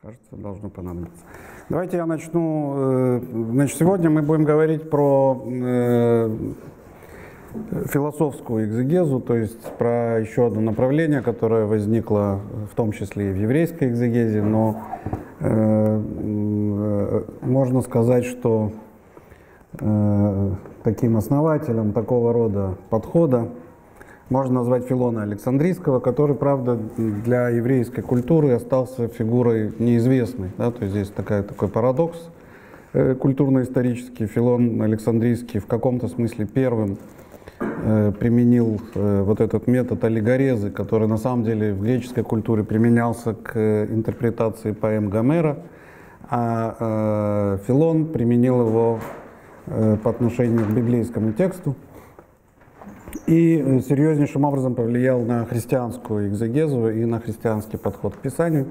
Кажется, должно понадобиться. Давайте я начну. э, Значит, сегодня мы будем говорить про э, философскую экзегезу, то есть про еще одно направление, которое возникло в том числе и в еврейской экзегезе, но э, можно сказать, что таким основателем такого рода подхода можно назвать Филона Александрийского, который, правда, для еврейской культуры остался фигурой неизвестной. Да? То есть здесь такая, такой парадокс э, культурно-исторический. Филон Александрийский в каком-то смысле первым э, применил э, вот этот метод аллегорезы, который на самом деле в греческой культуре применялся к интерпретации поэм Гомера, а Филон применил его по отношению к библейскому тексту и э, серьезнейшим образом повлиял на христианскую экзегезу и на христианский подход к Писанию.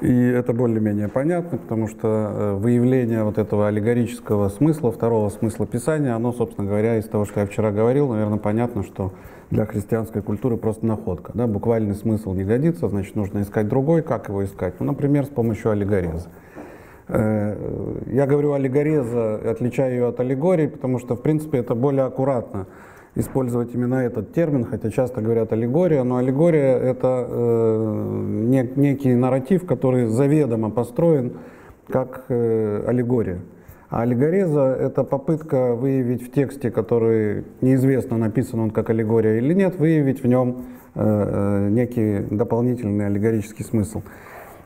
И это более-менее понятно, потому что э, выявление вот этого аллегорического смысла, второго смысла Писания, оно, собственно говоря, из того, что я вчера говорил, наверное, понятно, что для христианской культуры просто находка. Да? Буквальный смысл не годится, значит, нужно искать другой. Как его искать? Ну, например, с помощью аллегореза. Э, Я говорю аллегореза, отличаю ее от аллегории, потому что, в принципе, это более аккуратно использовать именно этот термин, хотя часто говорят аллегория, но аллегория это э, не- некий нарратив, который заведомо построен как э, аллегория. А аллегореза — это попытка выявить в тексте, который неизвестно, написан он как аллегория или нет, выявить в нем э, э, некий дополнительный аллегорический смысл.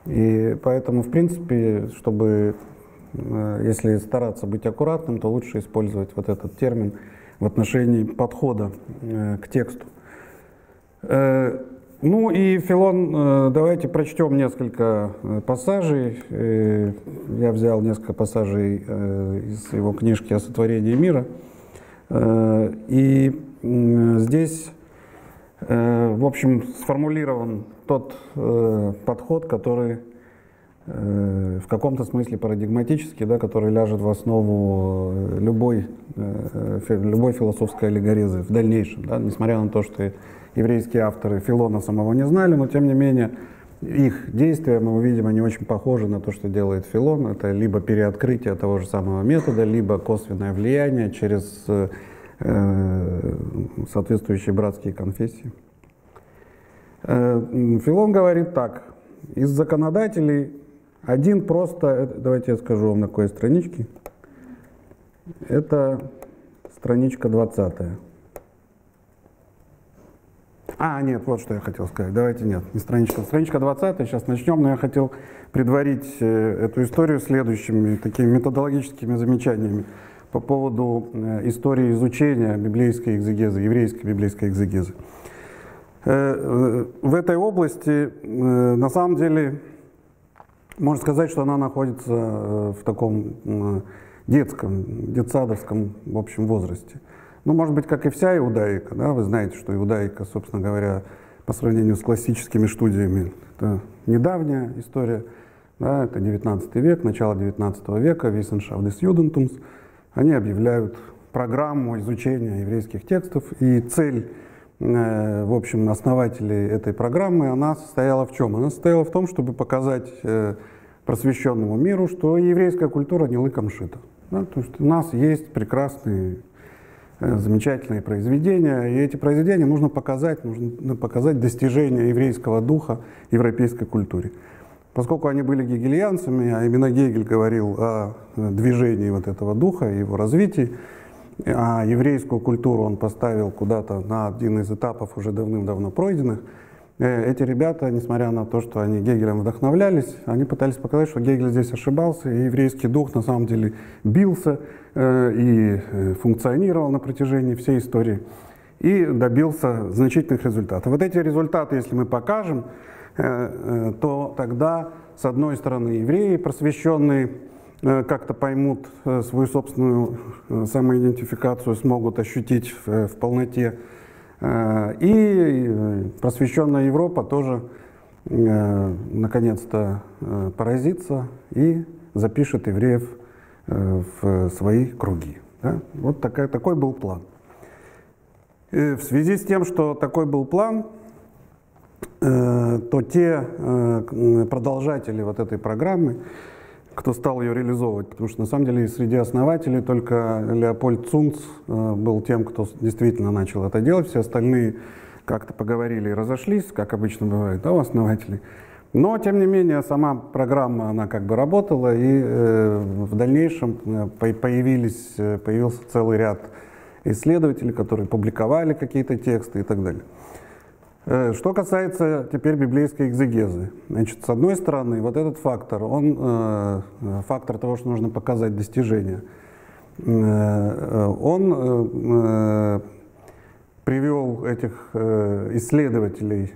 И поэтому, в принципе, чтобы, э, если стараться быть аккуратным, то лучше использовать вот этот термин в отношении подхода э, к тексту. Э, Ну и Филон, э, давайте прочтем несколько пассажей. Я взял несколько пассажей из его книжки о сотворении мира. И здесь, в общем, сформулирован тот подход, который в каком-то смысле парадигматический, да, который ляжет в основу э, любой, э, любой философской аллегорезы в дальнейшем. Да, несмотря на то, что еврейские авторы Филона самого не знали, но тем не менее их действия, мы увидим, они очень похожи на то, что делает Филон. Это либо переоткрытие того же самого метода, либо косвенное влияние через э, э, соответствующие братские конфессии. Э, Филон говорит так. Из законодателей один просто, э, давайте я скажу вам на какой страничке. Это страничка 20. А, нет, вот что я хотел сказать. Давайте нет, не страничка. Страничка 20, сейчас начнем, но я хотел предварить э, эту историю следующими такими методологическими замечаниями по поводу э, истории изучения библейской экзегезы, еврейской библейской экзегезы. В этой области, на самом деле, можно сказать, что она находится э, в таком детском, детсадовском, в общем, возрасте. Ну, может быть, как и вся иудаика, да, вы знаете, что иудаика, собственно говоря, по сравнению с классическими студиями, это недавняя история, да, это 19 век, начало 19 века, Wissenschaft des Judentums, они объявляют программу изучения еврейских текстов, и цель, в общем, основателей этой программы, она состояла в чем? Она состояла в том, чтобы показать э, просвещенному миру, что еврейская культура не лыком шита. Да, то есть у нас есть прекрасные э, замечательные произведения, и эти произведения нужно показать, нужно показать достижения еврейского духа европейской культуре. Поскольку они были гегельянцами, а именно Гегель говорил о э, движении вот этого духа и его развитии, а еврейскую культуру он поставил куда-то на один из этапов уже давным-давно пройденных, э, эти ребята, несмотря на то, что они Гегелем вдохновлялись, они пытались показать, что Гегель здесь ошибался, и еврейский дух на самом деле бился э, и э, функционировал на протяжении всей истории и добился значительных результатов. Вот эти результаты, если мы покажем, то тогда, с одной стороны, евреи просвещенные как-то поймут э, свою собственную э, самоидентификацию, смогут ощутить в, полноте. Э, И э, просвещенная Европа тоже э, наконец-то э, поразится и запишет евреев э, в свои круги. Вот такая, такой был план. Э, В связи с тем, что такой был план, то те продолжатели вот этой программы, кто стал ее реализовывать, потому что на самом деле среди основателей только Леопольд Цунц был тем, кто действительно начал это делать, все остальные как-то поговорили и разошлись, как обычно бывает да, у основателей. Но, тем не менее, сама программа, она как бы работала, и э, в дальнейшем э, появились, э, появился целый ряд исследователей, которые публиковали какие-то тексты и так далее. Э, что касается теперь библейской экзегезы, значит, с одной стороны, вот этот фактор, он э, фактор того, что нужно показать достижения, э, он привел этих исследователей,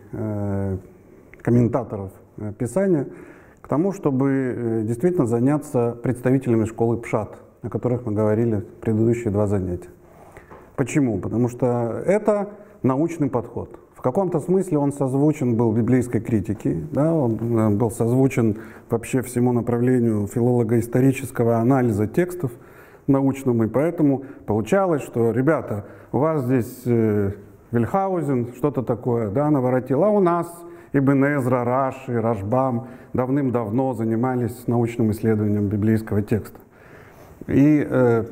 комментаторов Писания к тому, чтобы действительно заняться представителями школы Пшат, о которых мы говорили в предыдущие два занятия. Почему? Потому что это научный подход. В каком-то смысле он созвучен был библейской критике, да, он э, был созвучен вообще всему направлению филолого-исторического анализа текстов научному, и поэтому получалось, что, ребята, у вас здесь э, Вильхаузен, что-то такое, да, наворотил, а у нас Ибн Эзра, Раши, Рашбам давным-давно занимались научным исследованием библейского текста. И э,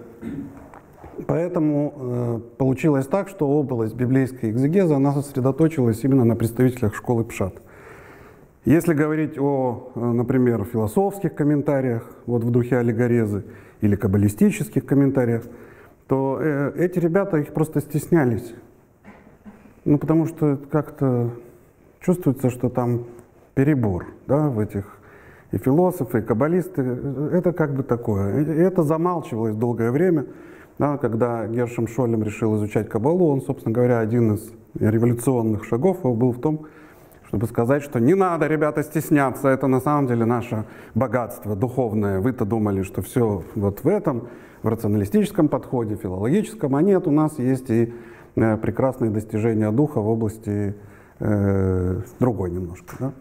поэтому э, получилось так, что область библейской экзегезы, она сосредоточилась именно на представителях школы Пшат. Если говорить о, э, например, философских комментариях, вот в духе аллегорезы, или каббалистических комментариях, то э, эти ребята их просто стеснялись. Ну, потому что как-то чувствуется, что там перебор, да, в этих и философы, и каббалисты, это как бы такое. И это замалчивалось долгое время, да, когда Гершем Шолем решил изучать кабалу, он, собственно говоря, один из революционных шагов был в том, чтобы сказать, что не надо, ребята, стесняться, это на самом деле наше богатство духовное. Вы-то думали, что все вот в этом, в рационалистическом подходе, филологическом, а нет, у нас есть и э, прекрасные достижения духа в области э, другой немножко. Да?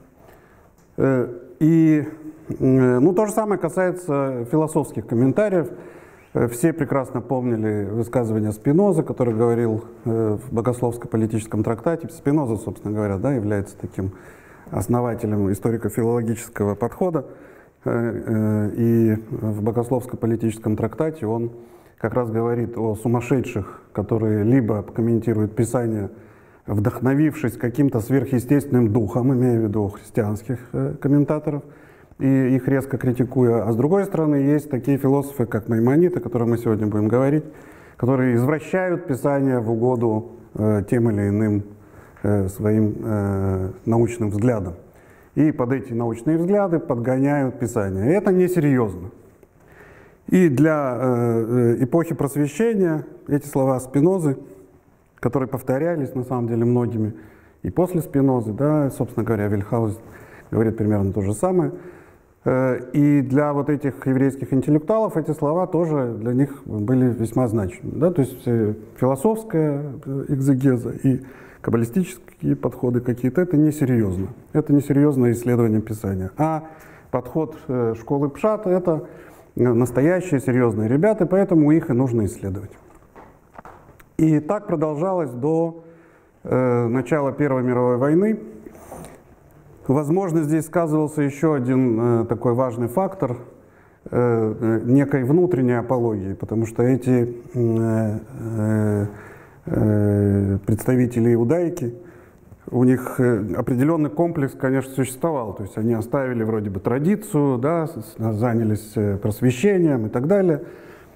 Э, и э, ну, то же самое касается философских комментариев. Э, все прекрасно помнили высказывание Спиноза, который говорил э, в богословско-политическом трактате. Спиноза, собственно говоря, да, является таким основателем историко-филологического подхода. Э, и в богословско-политическом трактате он как раз говорит о сумасшедших, которые либо комментируют Писание, вдохновившись каким-то сверхъестественным духом, имея в виду христианских комментаторов – и их резко критикуя. А с другой стороны, есть такие философы, как Маймонит, о которых мы сегодня будем говорить, которые извращают Писание в угоду э, тем или иным э, своим э, научным взглядам. И под эти научные взгляды подгоняют Писание. И это несерьезно. И для э, э эпохи просвещения эти слова Спинозы, которые повторялись на самом деле многими, и после Спинозы, да, собственно говоря, Вильхаузен говорит примерно то же самое – и для вот этих еврейских интеллектуалов эти слова тоже для них были весьма значимы. Да? То есть э, философская э, экзегеза и каббалистические подходы какие-то, это несерьезно. Это несерьезное исследование Писания. А подход школы Пшат — это настоящие серьезные ребята, поэтому их и нужно исследовать. И так продолжалось до э, начала Первой мировой войны. Возможно, здесь сказывался еще один э, такой важный фактор э, э некой внутренней апологии, потому что эти представители иудаики, у них определенный комплекс, конечно, существовал. То есть они оставили вроде бы традицию, да, занялись просвещением и так далее.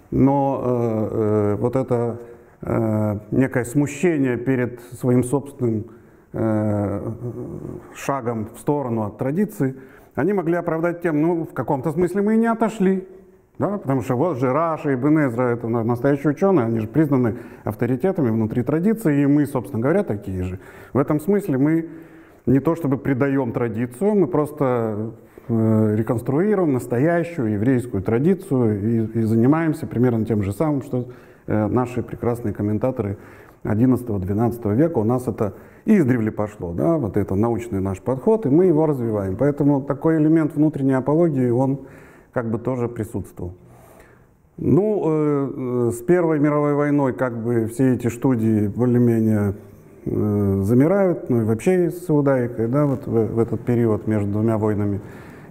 Но э, э, вот это э, некое смущение перед своим собственным шагом в сторону от традиции, они могли оправдать тем, ну, в каком-то смысле мы и не отошли. Да, потому что вот же Раша и Бенезра это настоящие ученые, они же признаны авторитетами внутри традиции, и мы, собственно говоря, такие же. В этом смысле мы не то чтобы предаем традицию, мы просто э, реконструируем настоящую еврейскую традицию и, и занимаемся примерно тем же самым, что э, наши прекрасные комментаторы 11-12 века. У нас это издревле пошло, да, вот это научный наш подход, и мы его развиваем. Поэтому такой элемент внутренней апологии, он как бы тоже присутствовал. Ну, э, э с Первой мировой войной как бы все эти студии более-менее э, замирают, ну и вообще с иудаикой, да, вот в, в этот период между двумя войнами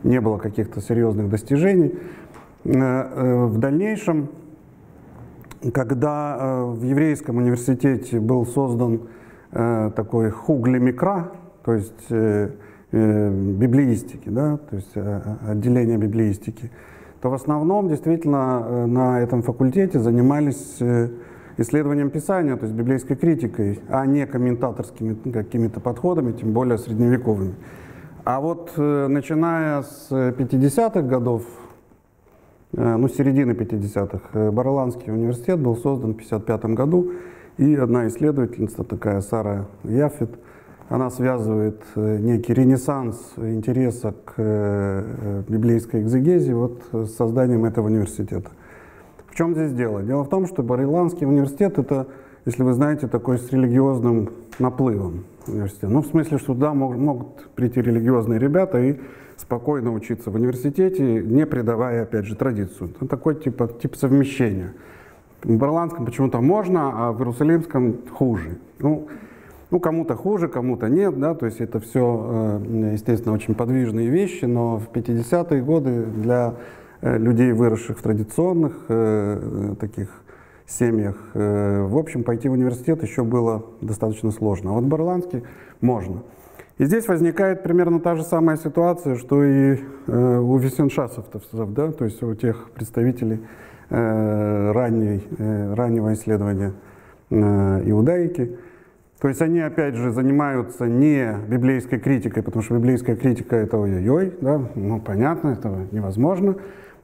не было каких-то серьезных достижений. Э, э, в дальнейшем, когда э, в еврейском университете был создан э, такой хугли микра, то есть э, библеистики, да, то есть отделение библеистики, то в основном действительно на этом факультете занимались исследованием Писания, то есть библейской критикой, а не комментаторскими какими-то подходами, тем более средневековыми. А вот начиная с 50-х годов, ну, середины 50-х, Барландский университет был создан в 55 году, и одна исследовательница, такая Сара Яфет, она связывает некий ренессанс интереса к библейской экзегезе вот с созданием этого университета. В чем здесь дело? Дело в том, что Бариланский университет это, если вы знаете, такой с религиозным наплывом университет. Ну, в смысле, что туда могут прийти религиозные ребята и спокойно учиться в университете, не предавая, опять же, традицию. Это такой типа, тип совмещения. В Барландском почему-то можно, а в Иерусалимском хуже. Ну, ну кому-то хуже, кому-то нет, да, то есть это все, э, естественно, очень подвижные вещи, но в 50-е годы для Э, людей, выросших в традиционных э, таких семьях. В общем, пойти в университет еще было достаточно сложно. А вот Барланский можно. И здесь возникает примерно та же самая ситуация, что и э, у висеншасовцев, да, то есть у тех представителей э, ранней, э, раннего исследования э, иудаики. То есть они, опять же, занимаются не библейской критикой, потому что библейская критика — это ой-ой-ой, да, ну, понятно, это невозможно.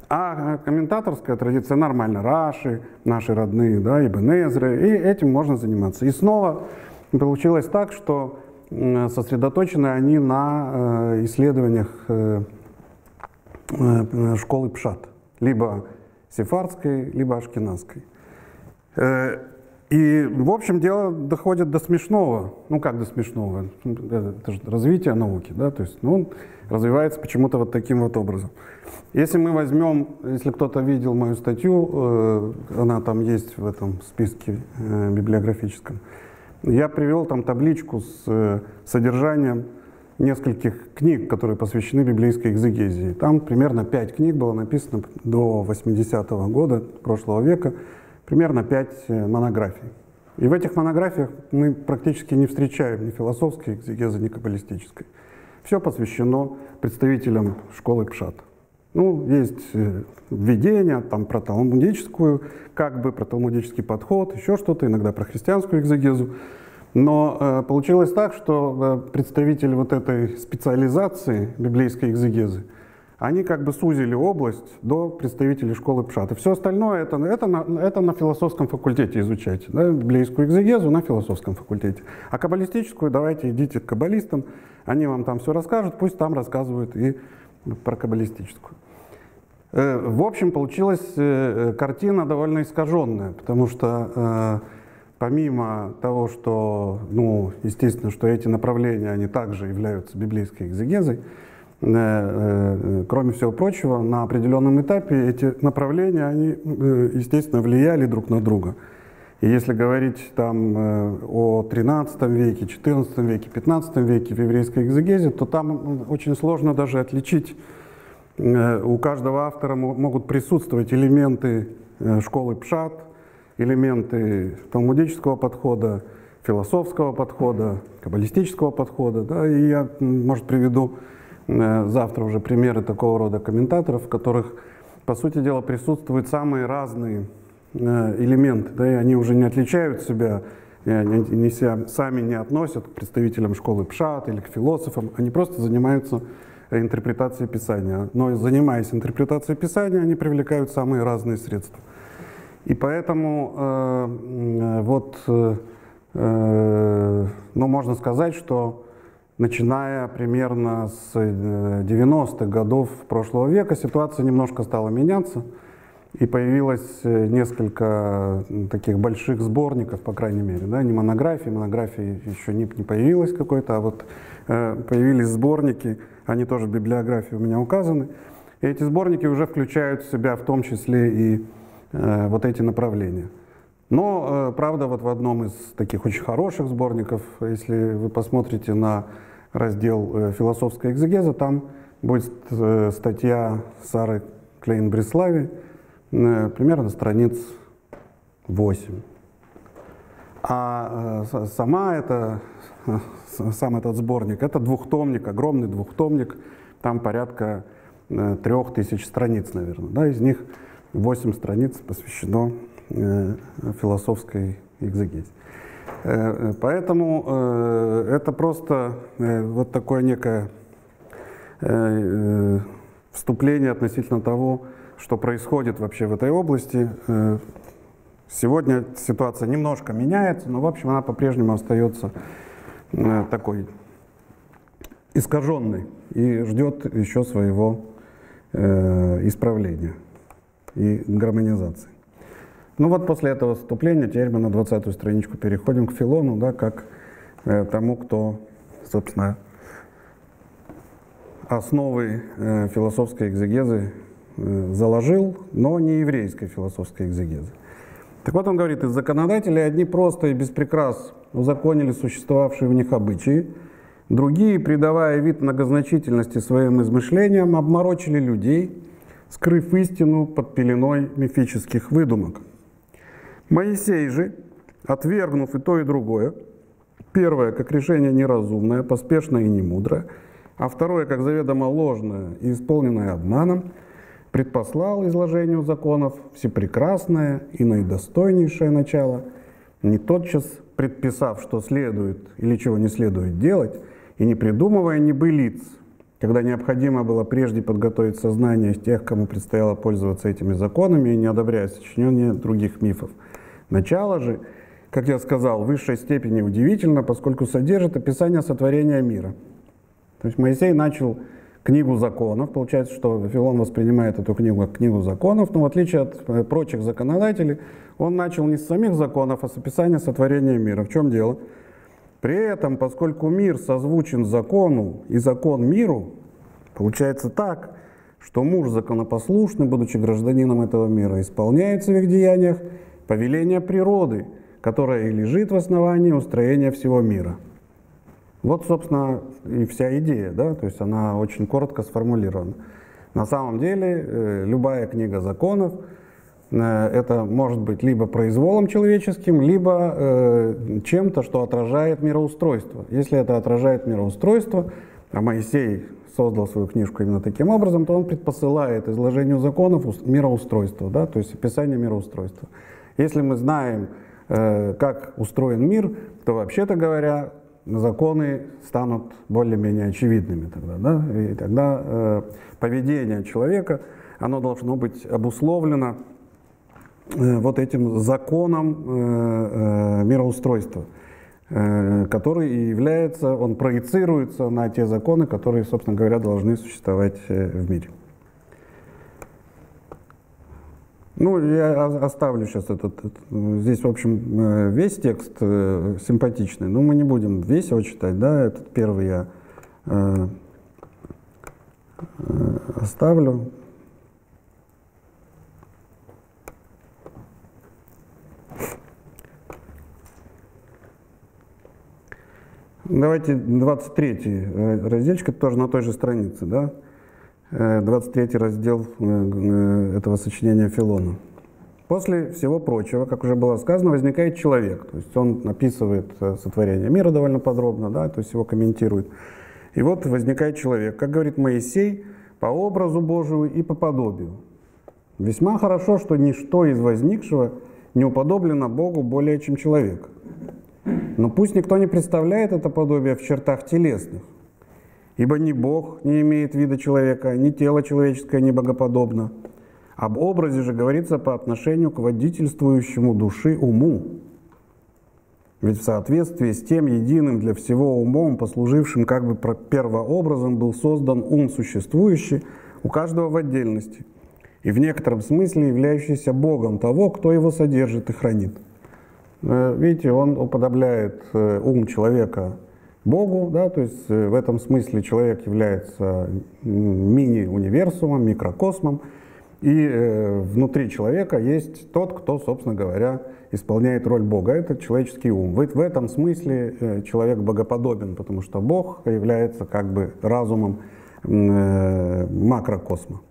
А комментаторская традиция нормально. Раши, наши родные, да, Ибн и этим можно заниматься. И снова получилось так, что сосредоточены они на э, исследованиях э, э, школы Пшат, либо сефардской, либо ашкенадской. И, в общем, дело доходит до смешного. Ну, как до смешного? Это же развитие науки, да, то есть, ну, он развивается почему-то вот таким вот образом. Если мы возьмем, если кто-то видел мою статью, э, она там есть в этом списке э, библиографическом, я привел там табличку с э, содержанием нескольких книг, которые посвящены библейской экзегезии. Там примерно пять книг было написано до 80-го года прошлого века, примерно пять монографий. И в этих монографиях мы практически не встречаем ни философской экзегезы, ни каббалистической. Все посвящено представителям школы Пшат. Ну, есть э, введение там, про талмудическую, как бы про талмудический подход, еще что-то, иногда про христианскую экзегезу. Но э, получилось так, что э, представители вот этой специализации библейской экзегезы, они как бы сузили область до представителей школы Пшат. И все остальное это, это, на, это на философском факультете изучайте. Да? Библейскую экзегезу на философском факультете. А каббалистическую давайте идите к каббалистам, они вам там все расскажут, пусть там рассказывают и про каббалистическую. Э, в общем, получилась э, картина довольно искаженная, потому что э, помимо того, что, ну, естественно, что эти направления, они также являются библейской экзегезой, кроме всего прочего, на определенном этапе эти направления, они, естественно, влияли друг на друга. И если говорить там о 13 веке, 14 веке, 15 веке в еврейской экзегезе, то там очень сложно даже отличить Э, у каждого автора могут присутствовать элементы э, школы Пшат, элементы талмудического подхода, философского подхода, каббалистического подхода. Да, и я, может, приведу э, завтра уже примеры такого рода комментаторов, в которых, по сути дела, присутствуют самые разные элементы. Да, и они уже не отличают себя, они не себя, сами не относят к представителям школы Пшат или к философам, они просто занимаются интерпретации Писания. Но занимаясь интерпретацией Писания, они привлекают самые разные средства. И поэтому э, вот, э, э, ну, можно сказать, что начиная примерно с 90-х э, годов прошлого века ситуация немножко стала меняться. И появилось несколько таких больших сборников, по крайней мере, да, не монографии, монографии еще не, не появилось какой-то, а вот э, появились сборники, они тоже в библиографии у меня указаны. И эти сборники уже включают в себя в том числе и э, вот эти направления. Но, правда, вот в одном из таких очень хороших сборников, если вы посмотрите на раздел «Философская экзегеза», там будет статья Сары Клейн-Бреслави, примерно страниц 8. А сама эта, сам этот сборник, это двухтомник, огромный двухтомник, там порядка трех тысяч страниц, наверное. Да, из них 8 страниц посвящено э, философской экзегезе. Э, поэтому э, это просто э, вот такое некое э, вступление относительно того, что происходит вообще в этой области. Сегодня ситуация немножко меняется, но в общем она по-прежнему остается э, такой искаженной и ждет еще своего э, исправления и гармонизации. Ну вот после этого вступления теперь мы на 20-ю страничку переходим к Филону, да, как э, тому, кто, собственно, основы философской экзегезы заложил, но не еврейской философской экзегезы. Так вот он говорит, из законодателей одни просто и без прикрас узаконили существовавшие в них обычаи, другие, придавая вид многозначительности своим измышлениям, обморочили людей, скрыв истину под пеленой мифических выдумок. Моисей же, отвергнув и то, и другое, первое, как решение неразумное, поспешное и немудрое, а второе, как заведомо ложное и исполненное обманом, предпослал изложению законов всепрекрасное и наидостойнейшее начало, не тотчас предписав, что следует или чего не следует делать, и не придумывая небылиц, когда необходимо было прежде подготовить сознание тех, кому предстояло пользоваться этими законами, и не одобряя сочинение других мифов. Начало же, как я сказал, в высшей степени удивительно, поскольку содержит описание сотворения мира. То есть Моисей начал книгу законов, получается, что Вавилон воспринимает эту книгу как книгу законов, но в отличие от э, прочих законодателей, он начал не с самих законов, а с описания сотворения мира. В чем дело? При этом, поскольку мир созвучен закону и закон миру, получается так, что муж законопослушный, будучи гражданином этого мира, исполняет в своих деяниях повеление природы, которое и лежит в основании устроения всего мира. Вот, собственно, и вся идея, да, то есть она очень коротко сформулирована. На самом деле, э, любая книга законов – Э, это может быть либо произволом человеческим, либо э, чем-то, что отражает мироустройство. Если это отражает мироустройство, а Моисей создал свою книжку именно таким образом, то он предпосылает изложению законов мироустройства, да, то есть описание мироустройства. Если мы знаем, как устроен мир, то вообще-то говоря, законы станут более-менее очевидными тогда, да, и тогда э, поведение человека, оно должно быть обусловлено Э, вот этим законом э, э, мироустройства, который и является, он проецируется на те законы, которые, собственно говоря, должны существовать в мире. Ну, я оставлю сейчас этот, здесь, в общем, весь текст симпатичный, но мы не будем весь его читать, да, этот первый я оставлю. Давайте 23 э, разделчик, это тоже на той же странице, да? 23 э, раздел э, этого сочинения Филона. После всего прочего, как уже было сказано, возникает человек. То есть он описывает сотворение мира довольно подробно, да, то есть его комментирует. И вот возникает человек, как говорит Моисей, по образу Божию и по подобию. Весьма хорошо, что ничто из возникшего не уподоблено Богу более, чем человек. Но пусть никто не представляет это подобие в чертах телесных, ибо ни Бог не имеет вида человека, ни тело человеческое не богоподобно. Об образе же говорится по отношению к водительствующему души уму. Ведь в соответствии с тем единым для всего умом, послужившим как бы первообразом, был создан ум существующий у каждого в отдельности, и в некотором смысле являющийся Богом того, кто его содержит и хранит. Э, видите, он уподобляет э, ум человека Богу, да, то есть э, в этом смысле человек является мини-универсумом, микрокосмом, И э, внутри человека есть тот, кто, собственно говоря, исполняет роль Бога. Это человеческий ум. В, этом смысле э, человек богоподобен, потому что Бог является как бы разумом макрокосма.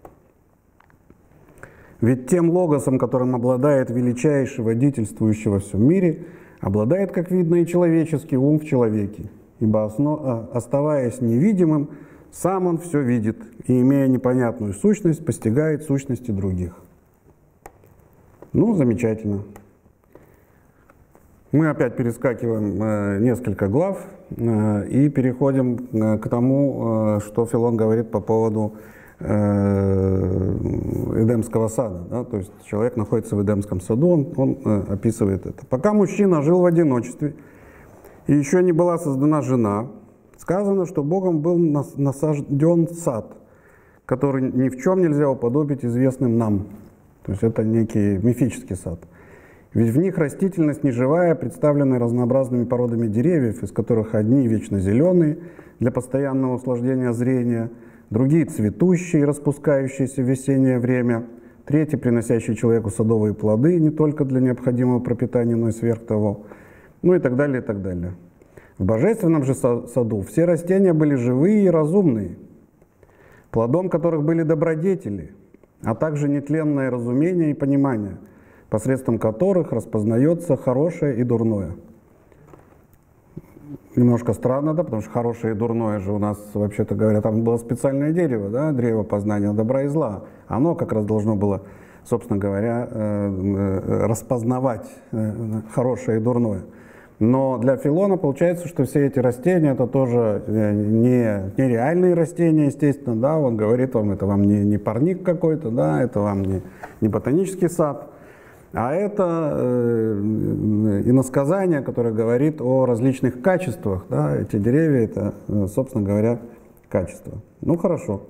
Ведь тем логосом, которым обладает величайший водительствующий во всем мире, обладает, как видно, и человеческий ум в человеке. Ибо, а, оставаясь невидимым, сам он все видит и, имея непонятную сущность, постигает сущности других. Ну, замечательно. Мы опять перескакиваем э, несколько глав э, и переходим э, к тому, э, что Филон говорит по поводу э, Эдемского сада. Да? То есть человек находится в Эдемском саду, он, э, описывает это. Пока мужчина жил в одиночестве, и еще не была создана жена, сказано, что Богом был насажден сад, который ни в чем нельзя уподобить известным нам. То есть это некий мифический сад. Ведь в них растительность неживая, представленная разнообразными породами деревьев, из которых одни вечно зеленые для постоянного услаждения зрения, другие цветущие, распускающиеся в весеннее время, третьи, приносящие человеку садовые плоды не только для необходимого пропитания, но и сверх того, ну и так далее, и так далее. В божественном же саду все растения были живые и разумные, плодом которых были добродетели, а также нетленное разумение и понимание, посредством которых распознается хорошее и дурное. Немножко странно, да, потому что хорошее и дурное же у нас, вообще-то говоря, там было специальное дерево, да, древо познания добра и зла. Оно как раз должно было, собственно говоря, э, э, распознавать э, хорошее и дурное. Но для Филона получается, что все эти растения это тоже э, не, не реальные растения, естественно, да, он говорит вам, это вам не, не парник какой-то, да, это вам не, не ботанический сад, а это э, иносказание, которое говорит о различных качествах, да, эти деревья это, э, собственно говоря, качество. Ну хорошо.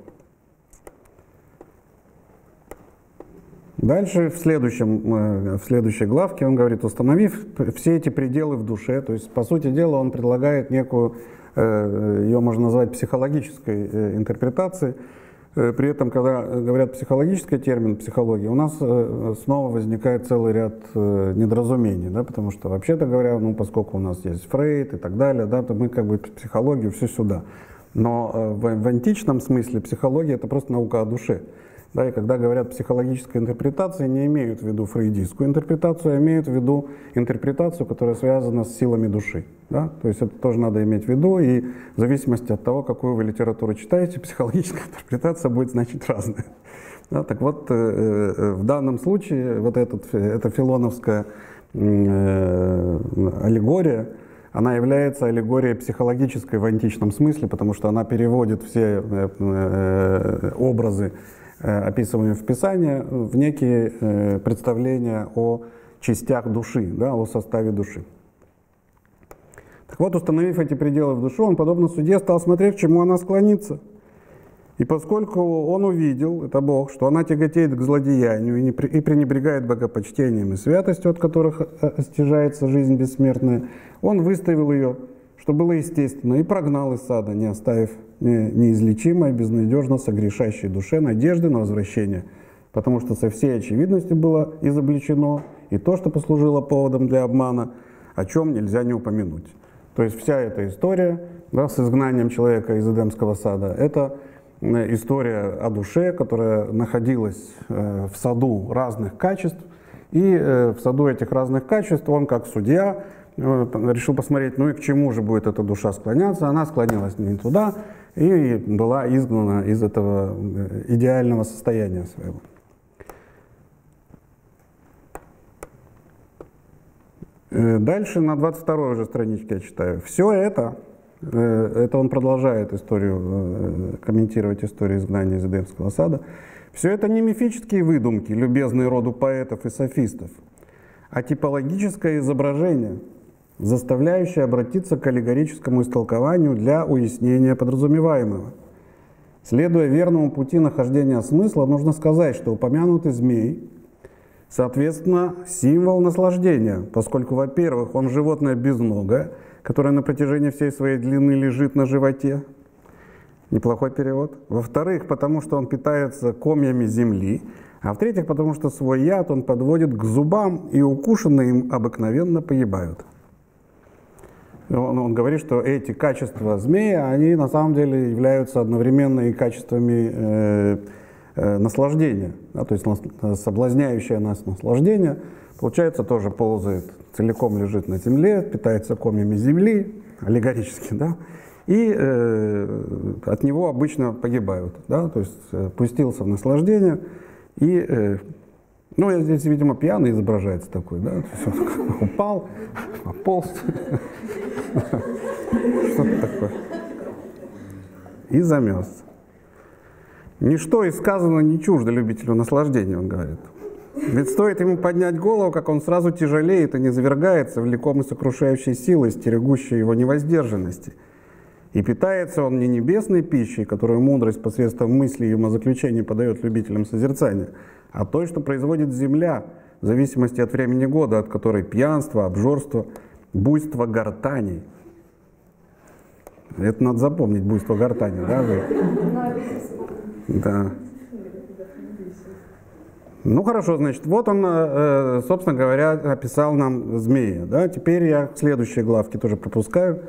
Дальше в, следующем, э, в следующей главке он говорит, установив все эти пределы в душе, то есть, по сути дела, он предлагает некую, э, ее можно назвать психологической э, интерпретацией. При этом, когда говорят психологический термин психологии, у нас снова возникает целый ряд недоразумений, да, потому что, вообще-то говоря, ну, поскольку у нас есть Фрейд и так далее, да, то мы как бы психологию все сюда. Но в, в античном смысле психология — это просто наука о душе. Да, и когда говорят психологическая интерпретация, не имеют в виду фрейдистскую интерпретацию, а имеют в виду интерпретацию, которая связана с силами души. Да? То есть это тоже надо иметь в виду, и в зависимости от того, какую вы литературу читаете, психологическая интерпретация будет значить разная. Да, так вот, э, э, в данном случае вот этот, эта филоновская э, аллегория, она является аллегорией психологической в античном смысле, потому что она переводит все образы описываемые в Писании, в некие э, представления о частях души, да, о составе души. Так вот, установив эти пределы в душу, он, подобно суде, стал смотреть, к чему она склонится. И поскольку он увидел, это Бог, что она тяготеет к злодеянию и пренебрегает богопочтением и святостью, от которых э, стяжается жизнь бессмертная, он выставил ее, что было естественно, и прогнал из сада, не оставив неизлечимой, безнадежно согрешающей душе надежды на возвращение, потому что со всей очевидностью было изобличено и то, что послужило поводом для обмана, о чем нельзя не упомянуть. То есть вся эта история да, с изгнанием человека из Эдемского сада, это э, история о душе, которая находилась э, в саду разных качеств, и э, в саду этих разных качеств он как судья решил посмотреть, ну и к чему же будет эта душа склоняться. Она склонилась не туда, и была изгнана из этого э, идеального состояния своего. Э, дальше на 22 уже страничке я читаю. Все это, э, это он продолжает историю, комментировать историю изгнания из Эдемского сада, все это не мифические выдумки, любезные роду поэтов и софистов, а типологическое изображение – заставляющее обратиться к аллегорическому истолкованию для уяснения подразумеваемого. Следуя верному пути нахождения смысла, нужно сказать, что упомянутый змей, соответственно, символ наслаждения, поскольку, во-первых, он животное безногое, которое на протяжении всей своей длины лежит на животе. Неплохой перевод. Во-вторых, потому что он питается комьями земли, А в-третьих, потому что свой яд он подводит к зубам, и укушенные им обыкновенно погибают. Он, он говорит, что эти качества змея, они на самом деле являются одновременно и качествами э, э, наслаждения. Да, то есть соблазняющее нас наслаждение, получается, тоже ползает, целиком лежит на земле, питается комьями земли, аллегорически, да, и э, от него обычно погибают. Да, то есть э, пустился в наслаждение, и э, ну, я здесь, видимо, пьяный изображается такой, да? Упал, пополз. Что-то такое. И замерз. Ничто из сказанного не чуждо любителю наслаждения, он говорит. Ведь стоит ему поднять голову, как он сразу тяжелеет и не завергается, влеком и сокрушающей силой, стерегущей его невоздержанности. И питается он не небесной пищей, которую мудрость посредством мысли и умозаключений подает любителям созерцания, а той, что производит земля, в зависимости от времени года, от которой пьянство, обжорство, буйство гортаней. Это надо запомнить, буйство гортани, да? Да. Ну хорошо, значит, вот он, э, собственно говоря, описал нам змеи. Да? Теперь я к следующей главке тоже пропускаю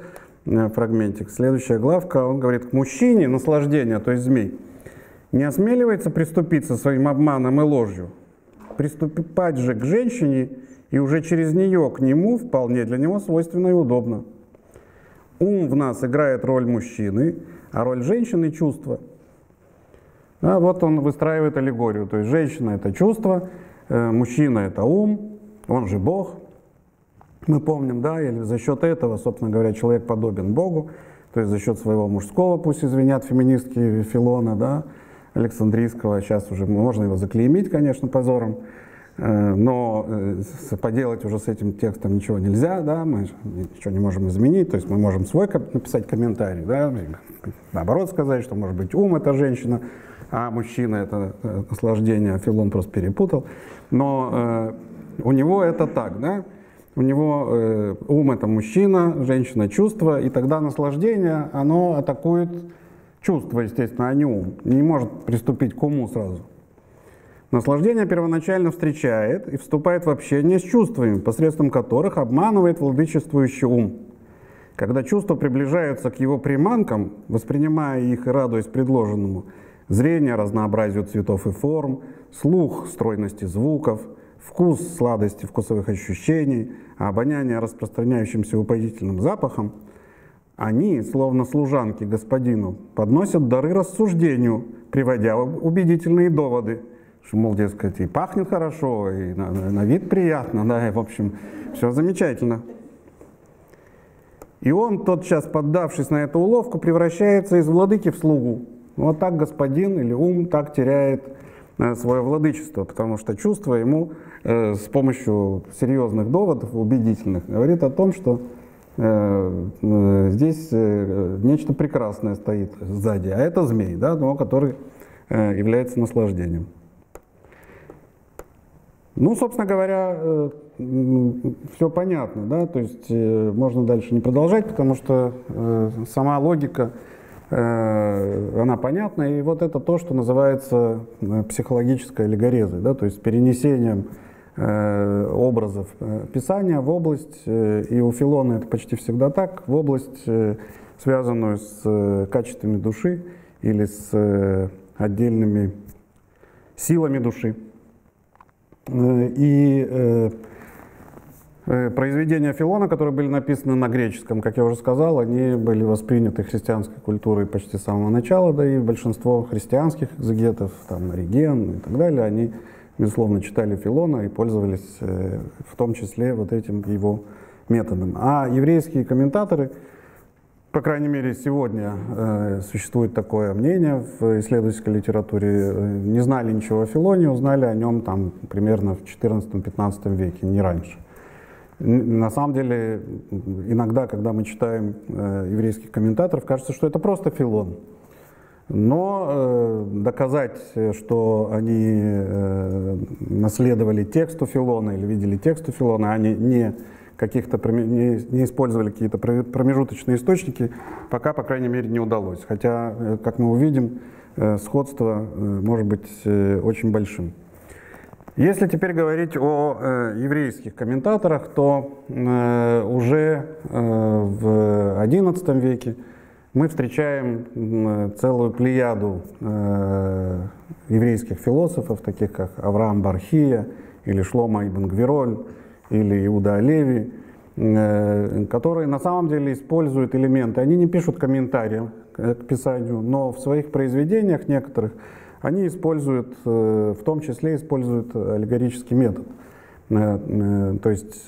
э, фрагментик. Следующая главка, он говорит, к мужчине наслаждение, то есть змей, не осмеливается приступить со своим обманом и ложью. Приступать же к женщине и уже через нее к нему вполне для него свойственно и удобно. Ум в нас играет роль мужчины, а роль женщины – чувство. А вот он выстраивает аллегорию. То есть женщина – это чувство, э, мужчина – это ум, он же Бог. Мы помним, да, или за счет этого, собственно говоря, человек подобен Богу, то есть за счет своего мужского, пусть извинят феминистки Филона, да, Александрийского, сейчас уже можно его заклеймить, конечно, позором, э, но э, поделать уже с этим текстом ничего нельзя, да, мы ничего не можем изменить, то есть мы можем свой написать комментарий, да, наоборот сказать, что может быть ум это женщина, а мужчина это э, наслаждение, Филон просто перепутал, но у него это так, да, у него ум это мужчина, женщина чувство, и тогда наслаждение, оно атакует чувство, естественно, а не ум, не может приступить к уму сразу. Наслаждение первоначально встречает и вступает в общение с чувствами, посредством которых обманывает владычествующий ум. Когда чувства приближаются к его приманкам, воспринимая их и радуясь предложенному, зрение разнообразию цветов и форм, слух стройности звуков, вкус сладости вкусовых ощущений, а обоняние распространяющимся упоительным запахом – они, словно служанки господину, подносят дары рассуждению, приводя убедительные доводы, что, мол, дескать, и пахнет хорошо, и на, на вид приятно, да, и, в общем, все замечательно. И он, тотчас поддавшись на эту уловку, превращается из владыки в слугу. Вот так господин или ум так теряет э, свое владычество, потому что чувство ему э, с помощью серьезных доводов, убедительных, говорит о том, что здесь э, нечто прекрасное стоит сзади, а это змей, да, но который является наслаждением. Ну, собственно говоря, все понятно, да, то есть можно дальше не продолжать, потому что сама логика, она понятна, и вот это то, что называется психологической аллегорезой, да, то есть перенесением Э, образов э, Писания в область, э, и у Филона это почти всегда так, в область, связанную с качествами души или с отдельными силами души. И произведения Филона, которые были написаны на греческом, как я уже сказал, они были восприняты христианской культурой почти с самого начала, да и большинство христианских экзегетов, там, Ориген и так далее, они безусловно, читали Филона и пользовались э, в том числе вот этим его методом. А еврейские комментаторы, по крайней мере, сегодня э, существует такое мнение в исследовательской литературе, э, не знали ничего о Филоне, узнали о нем там примерно в 14-15 веке, не раньше. На самом деле, иногда, когда мы читаем еврейских комментаторов, кажется, что это просто Филон. Но э, доказать, что они э, наследовали тексту Филона или видели тексту Филона, они не каких-то не, не использовали какие-то промежуточные источники, пока, по крайней мере, не удалось. Хотя, э, как мы увидим, э, сходство э, может быть очень большим. Если теперь говорить о еврейских комментаторах, то уже в XI веке мы встречаем э, целую плеяду э, еврейских философов, таких как Авраам Бархия или Шлома Ибн Гвироль или Иуда Олеви, э, которые на самом деле используют элементы. Они не пишут комментарии к Писанию, но в своих произведениях некоторых они используют, в том числе используют аллегорический метод. Э, э, то есть,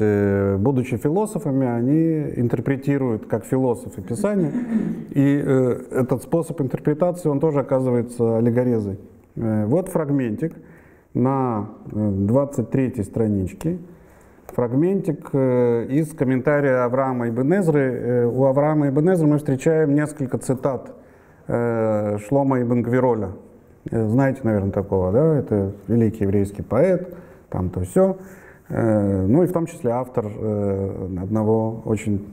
будучи философами, они интерпретируют как философы Писание, и этот способ интерпретации, он тоже оказывается аллегорезой. Вот фрагментик на 23 страничке, фрагментик из комментария Авраама Ибн Эзры. У Авраама Ибн Эзры мы встречаем несколько цитат Шлома Ибн Гвироля, Э, знаете, наверное, такого, да? Это великий еврейский поэт, там то все. Э, ну и в том числе автор э, одного очень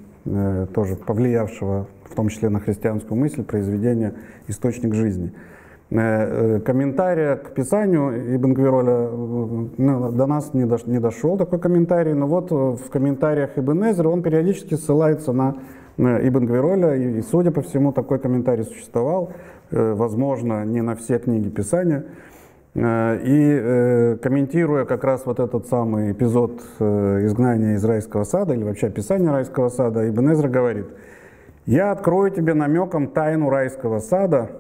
тоже повлиявшего, в том числе на христианскую мысль, произведения «Источник жизни». Комментария к Писанию Ибн Гвироля ну, до нас не, дош, не дошел такой комментарий, но вот в комментариях Ибн Эзра он периодически ссылается на Ибн Гвироля, и, судя по всему, такой комментарий существовал. Э, возможно, не на все книги Писания. Э, и э, комментируя как раз вот этот самый эпизод изгнания из райского сада, или вообще описание райского сада, Ибн Эзра говорит, «Я открою тебе намеком тайну райского сада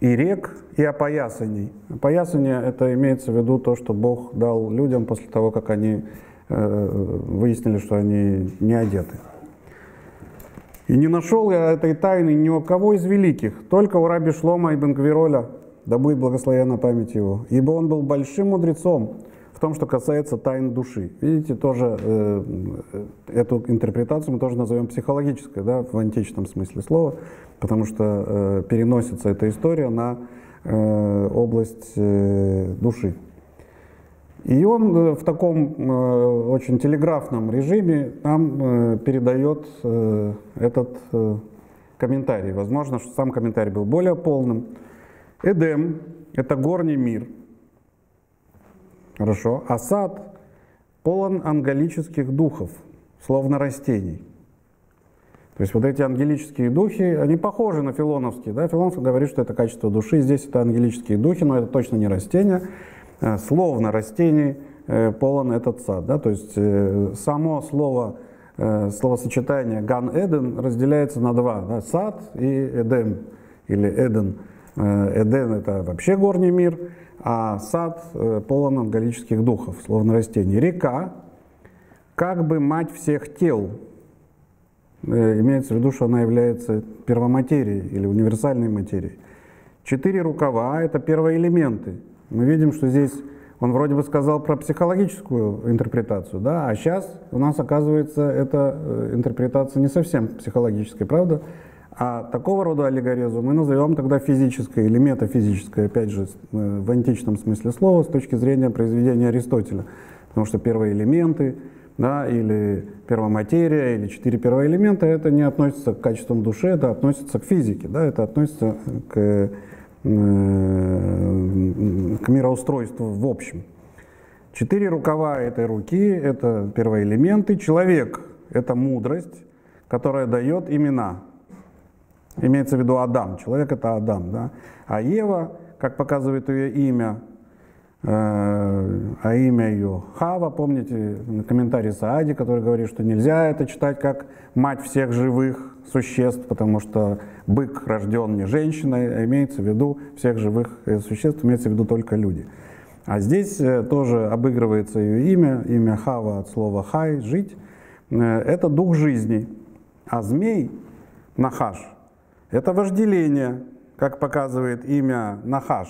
и рек, и опоясаний». Опоясание — это имеется в виду то, что Бог дал людям после того, как они выяснили, что они не одеты. И не нашел я этой тайны ни у кого из великих, только у раби Шлома ибн Гвироля, да будет благословена память его, ибо он был большим мудрецом в том, что касается тайн души. Видите, тоже э, эту интерпретацию мы тоже назовем психологической, да, в античном смысле слова, потому что э, переносится эта история на э, область э, души. И он э, в таком э, очень телеграфном режиме нам э, передает этот комментарий. Возможно, что сам комментарий был более полным. Эдем — это горний мир. Хорошо. А сад полон ангелических духов, словно растений. То есть вот эти ангелические духи, они похожи на филоновские. Да? Филонов говорит, что это качество души, здесь это ангелические духи, но это точно не растения. Э, словно растений э, полон этот сад. Да? То есть э, само слово, словосочетание Ган-Эден разделяется на два. Да? Сад и Эдем, или Эден. Эден — это вообще горний мир, а сад полон ангалических духов, словно растений. Река как бы мать всех тел. Имеется в виду, что она является первоматерией или универсальной материей. Четыре рукава — это первоэлементы. Мы видим, что здесь он вроде бы сказал про психологическую интерпретацию, да, а сейчас у нас оказывается эта э, интерпретация не совсем психологическая, правда? А такого рода аллегорезу мы назовем тогда физической или метафизической, опять же, э, в античном смысле слова, с точки зрения произведения Аристотеля. Потому что первые элементы, да, или первоматерия, или четыре первоэлемента, это не относится к качествам души, это относится к физике, да, это относится к Э, к мироустройству в общем. Четыре рукава этой руки — это первоэлементы. Человек — это мудрость, которая дает имена. Имеется в виду Адам. Человек — это Адам. Да? А Ева, как показывает ее имя, э, а имя ее Хава, помните комментарий Саади, который говорит, что нельзя это читать как мать всех живых существ, потому что бык рожден не женщиной, а имеется в виду всех живых э, существ, имеется в виду только люди. А здесь э, тоже обыгрывается ее имя, имя Хава от слова хай, жить. Это дух жизни. А змей, Нахаш, это вожделение, как показывает имя Нахаш,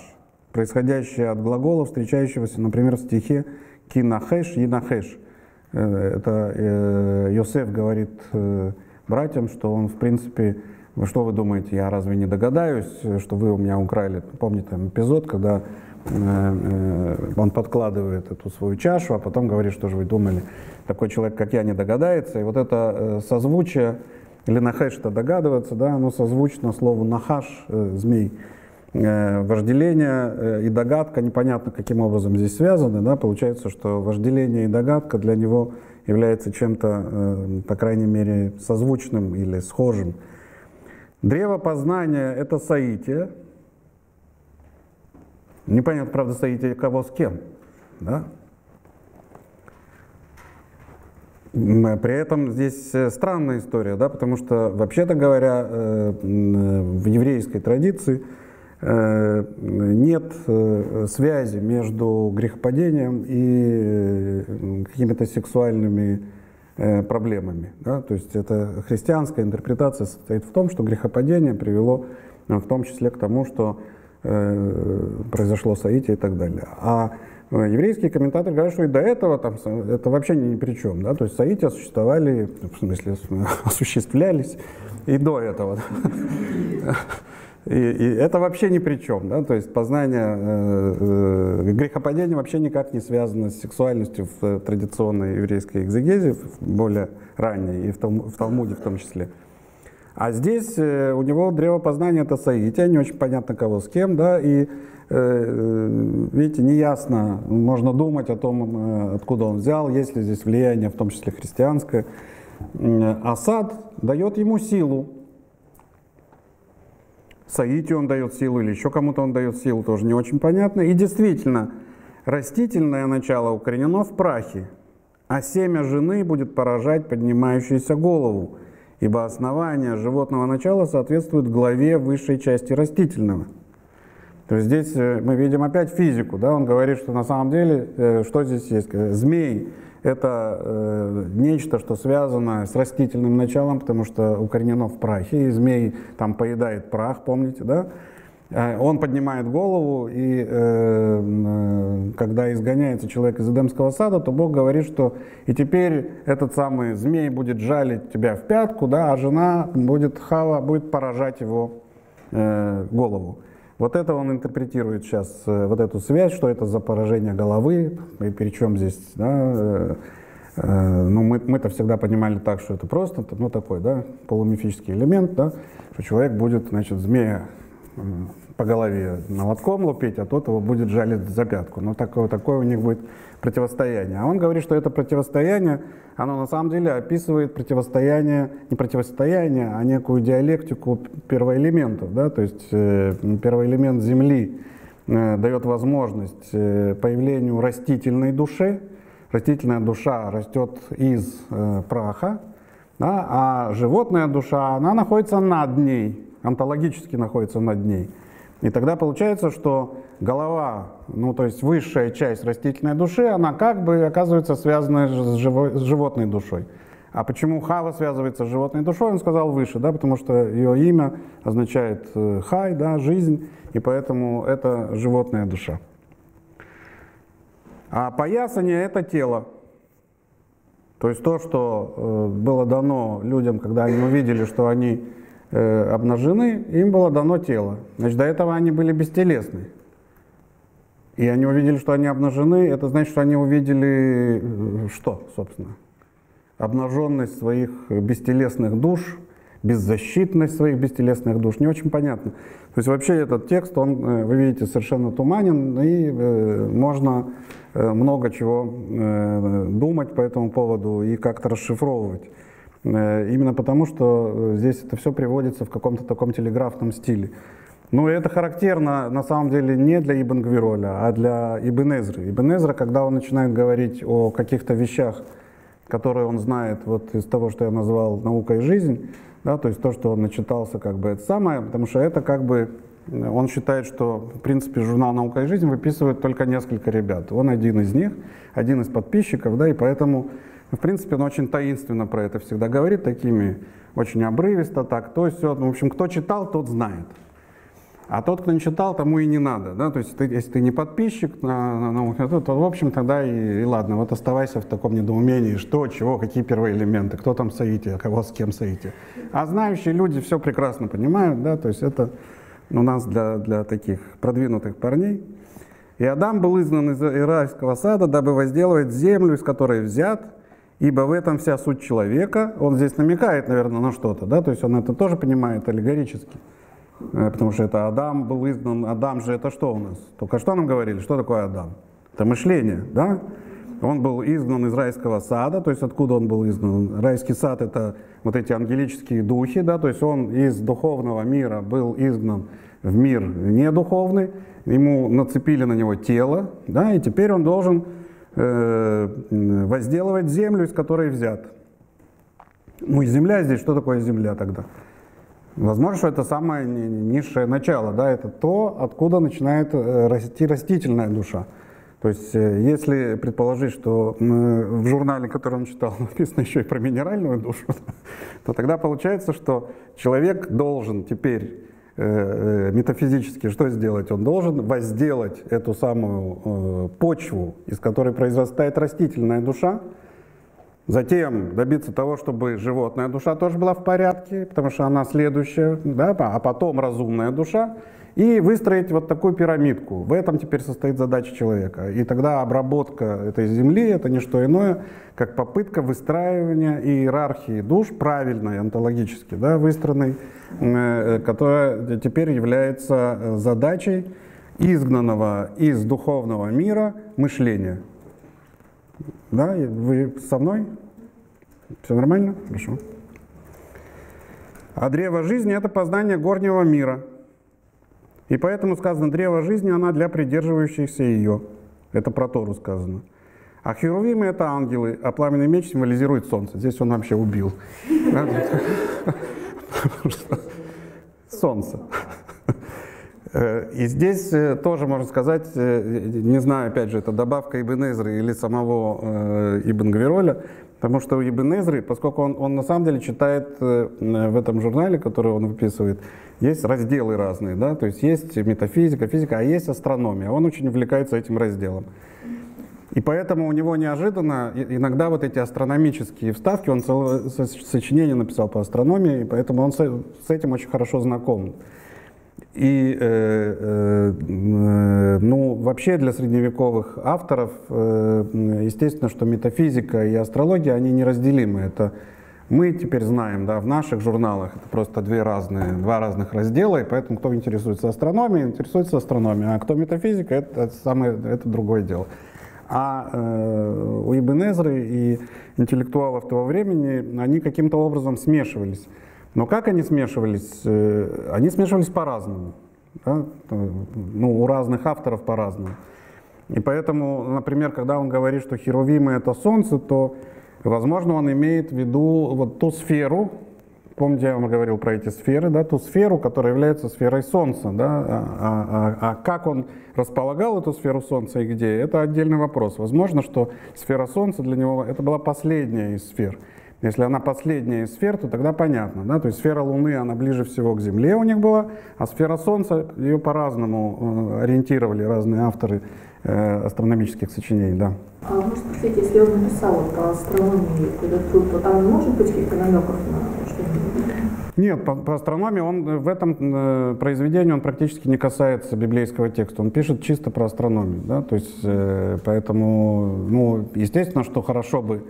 происходящее от глагола, встречающегося, например, в стихе Кинахеш, Енахеш. Это Йосеф говорит братьям, что он, в принципе, вы что вы думаете, я разве не догадаюсь, что вы у меня украли? Помните там эпизод, когда э, э, он подкладывает эту свою чашу, а потом говорит, что же вы думали, такой человек, как я, не догадается. И вот это э, созвучие, или нахеш это догадываться, да, оно созвучно слову нахаш, э, змей. э, вожделение э, и догадка непонятно каким образом здесь связаны. Да? Получается, что вожделение и догадка для него является чем-то, по крайней мере, созвучным или схожим. Древо познания — это соитие. Непонятно, правда, соитие кого с кем. Да? При этом здесь э, странная история, да, потому что, вообще-то говоря, э, в еврейской традиции э, нет связи между грехопадением и какими-то сексуальными проблемами. Да? То есть это христианская интерпретация состоит в том, что грехопадение привело в том числе к тому, что произошло соитие и так далее. А Э, еврейские комментаторы говорят, что и до этого там, это вообще ни при чем. Да? То есть соития существовали, в смысле осуществлялись и до этого. И, и это вообще ни при чем. Да? То есть познание э, э, грехопадения вообще никак не связано с сексуальностью в традиционной еврейской экзегезе, более ранней, и в, Талму, в Талмуде в том числе. А здесь э, у него древо познания это соитие, не очень понятно кого с кем, да, и Э, видите, неясно, можно думать о том, э, откуда он взял, есть ли здесь влияние, в том числе христианское. Асад дает ему силу. Саите он дает силу или еще кому-то он дает силу, тоже не очень понятно. И действительно, растительное начало укоренено в прахе, а семя жены будет поражать поднимающуюся голову, ибо основание животного начала соответствует главе высшей части растительного – то есть здесь э, мы видим опять физику, да, он говорит, что на самом деле, э, что здесь есть? Змей — это э, нечто, что связано с растительным началом, потому что укоренено в прахе, и змей там поедает прах, помните, да? Он поднимает голову, и э, когда изгоняется человек из Эдемского сада, то Бог говорит, что и теперь этот самый змей будет жалить тебя в пятку, да, а жена будет, Хава будет поражать его э, голову. Вот это он интерпретирует сейчас, э, вот эту связь, что это за поражение головы, и причем здесь, да, э, э, ну мы, мы-то всегда понимали так, что это просто, ну такой, да, полумифический элемент, да, что человек будет, значит, змея по голове молотком лупить, а тот его будет жалить за пятку. Ну, такое, такое у них будет противостояние. А он говорит, что это противостояние, оно на самом деле описывает противостояние, не противостояние, а некую диалектику первоэлементов. Да? То есть э, первый элемент Земли э, дает возможность э, появлению растительной души. Растительная душа растет из э, праха, да? а животная душа, она находится над ней, онтологически находится над ней. И тогда получается, что голова, ну то есть высшая часть растительной души, она как бы оказывается связана с, с животной душой. А почему Хава связывается с животной душой, он сказал выше, да, потому что ее имя означает э, хай, да, жизнь, и поэтому это животная душа. А поясание — это тело. То есть то, что э, было дано людям, когда они увидели, что они э, обнажены, им было дано тело. Значит, до этого они были бестелесны. И они увидели, что они обнажены, это значит, что они увидели э, что, собственно? Обнаженность своих бестелесных душ, беззащитность своих бестелесных душ. Не очень понятно. То есть вообще этот текст, он, э, вы видите, совершенно туманен, и можно много чего думать по этому поводу и как-то расшифровывать. Э, именно потому, что э, здесь это все приводится в каком-то таком телеграфном стиле. Ну, это характерно, на самом деле, не для Ибн Гвироля, а для Ибн Эзры. Ибн Эзра, когда он начинает говорить о каких-то вещах, которые он знает вот из того, что я назвал «наука и жизнь», да, то есть то, что он начитался, как бы это самое, потому что это как бы, он считает, что, в принципе, журнал «Наука и жизнь» выписывает только несколько ребят. Он один из них, один из подписчиков, да, и поэтому в принципе, он очень таинственно про это всегда говорит, такими очень обрывисто, так, то есть все. В общем, кто читал, тот знает. А тот, кто не читал, тому и не надо. Да? То есть, ты, если ты не подписчик, на, на, на, то, то, в общем, тогда и, и ладно. Вот оставайся в таком недоумении, что, чего, какие первые элементы, кто там соите, кого с кем соите. А знающие люди все прекрасно понимают, да, то есть это у нас для, для таких продвинутых парней. И Адам был изгнан из райского сада, дабы возделывать землю, из которой взят, Ибо в этом вся суть человека. Он здесь намекает, наверное, на что-то, да, то есть он это тоже понимает аллегорически. Э, потому что это Адам был изгнан. Адам же это что у нас? Только что нам говорили? Что такое Адам? Это мышление, да? Он был изгнан из райского сада, то есть откуда он был изгнан? Райский сад это вот эти ангелические духи, да, то есть он из духовного мира был изгнан в мир недуховный, ему нацепили на него тело, да, и теперь он должен возделывать землю, из которой взят. Ну и земля здесь, что такое земля тогда? Возможно, что это самое низшее начало, да, это то, откуда начинает э, расти растительная душа. То есть, э, если предположить, что в журнале, который он читал, написано еще и про минеральную душу, то тогда получается, что человек должен теперь э, э, метафизически что сделать? Он должен возделать эту самую почву, из которой произрастает растительная душа, Затем добиться того, чтобы животная душа тоже была в порядке, потому что она следующая, да, а потом разумная душа, и выстроить вот такую пирамидку. В этом теперь состоит задача человека. И тогда обработка этой земли — это не что иное, как попытка выстраивания иерархии душ правильной, онтологически да, выстроенной, э, которая теперь является э, задачей изгнанного из духовного мира мышления. Да, вы со мной? Все нормально? Хорошо. А древо жизни — это познание горнего мира — и поэтому сказано, древо жизни, она для придерживающихся ее. Это про Тору сказано. А херувимы — это ангелы, а пламенный меч символизирует солнце. Здесь он вообще убил. Солнце. И здесь э, тоже можно сказать, э, не знаю, опять же, это добавка Ибн Эзры или самого э, Ибн Гавироля, потому что у Ибн Эзры, поскольку он, он на самом деле читает в этом журнале, который он выписывает, есть разделы разные, да, то есть есть метафизика, физика, а есть астрономия. Он очень увлекается этим разделом. И поэтому у него неожиданно иногда вот эти астрономические вставки, он целое сочинение написал по астрономии, и поэтому он с этим очень хорошо знаком. И, э, э, ну, вообще для средневековых авторов, э, естественно, что метафизика и астрология, они неразделимы. Это мы теперь знаем, да, в наших журналах это просто две разные, два разных раздела, и поэтому кто интересуется астрономией, интересуется астрономией, а кто метафизика, это, это, самое, это другое дело. А э, у Ибн и интеллектуалов того времени, они каким-то образом смешивались. Но как они смешивались? Э, они смешивались по-разному. Да? Ну, у разных авторов по-разному. И поэтому, например, когда он говорит, что херувимы — это солнце, то Возможно, он имеет в виду вот ту сферу, помните, я вам говорил про эти сферы, да, ту сферу, которая является сферой Солнца, да, а, а, а, а как он располагал эту сферу Солнца и где, это отдельный вопрос. Возможно, что сфера Солнца для него это была последняя из сфер. Если она последняя из сфер, то тогда понятно. Да? То есть сфера Луны, она ближе всего к Земле у них была, а сфера Солнца, ее по-разному э, ориентировали разные авторы астрономических сочинений. Да. А может быть, если он написал по астрономии этот труд, то там может быть каких-то намеков на что-нибудь? Нет, по, по астрономии он в этом э, произведении он практически не касается библейского текста. Он пишет чисто про астрономию, да, то есть э, поэтому, ну, естественно, что хорошо бы,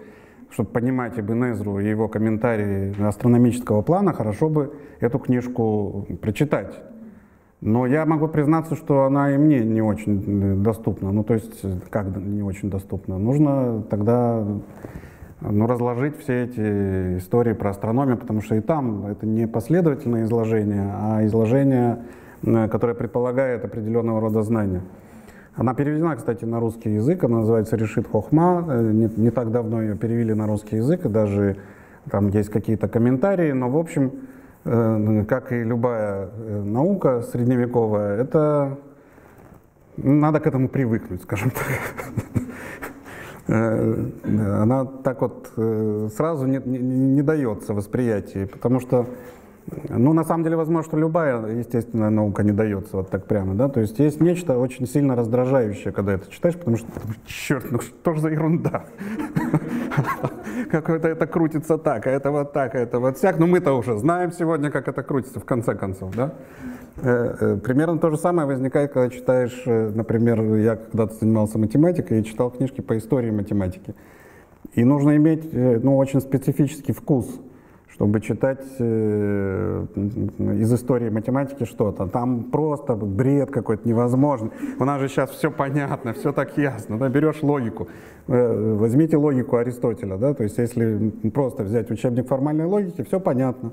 чтобы понимать Ибн Эзру и его комментарии астрономического плана, хорошо бы эту книжку прочитать. Но я могу признаться, что она и мне не очень доступна. Ну, то есть, как не очень доступна? Нужно тогда ну, разложить все эти истории про астрономию, потому что и там это не последовательное изложение, а изложение, э, которое предполагает определенного рода знания. Она переведена, кстати, на русский язык, она называется «Решит Хохма». Э, не, не так давно ее перевели на русский язык, и даже там есть какие-то комментарии, но, в общем, Э, как и любая э, наука средневековая, это надо к этому привыкнуть, скажем так. Э, она так вот сразу не, не, не дается восприятию, потому что, ну, на самом деле, возможно, что любая естественная наука не дается вот так прямо, да, то есть есть нечто очень сильно раздражающее, когда это читаешь, потому что, черт, ну что ж за ерунда какое-то это крутится так, а это вот так, а это вот всяк. Но мы-то уже знаем сегодня, как это крутится в конце концов, да? Э, э, примерно то же самое возникает, когда читаешь, э, например, я когда-то занимался математикой и читал книжки по истории математики. И нужно иметь ну, очень специфический вкус, чтобы читать э, из истории математики что-то. Там просто бред какой-то невозможный. У нас же сейчас все понятно, все так ясно. Да? Берешь логику. Э, возьмите логику Аристотеля. Да? То есть если просто взять учебник формальной логики, все понятно.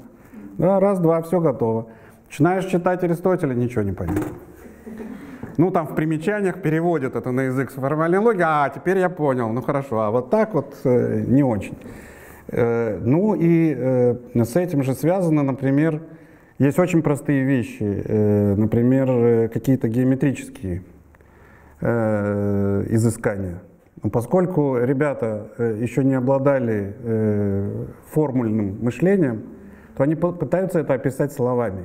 Да, раз, два, все готово. Начинаешь читать Аристотеля, ничего не понятно. Ну, там в примечаниях переводят это на язык формальной логики. А, теперь я понял. Ну, хорошо. А вот так вот э, не очень. Э, ну и э, с этим же связано, например, есть очень простые вещи, э, например, какие-то геометрические изыскания. Поскольку ребята еще не обладали формульным мышлением, то они пытаются это описать словами.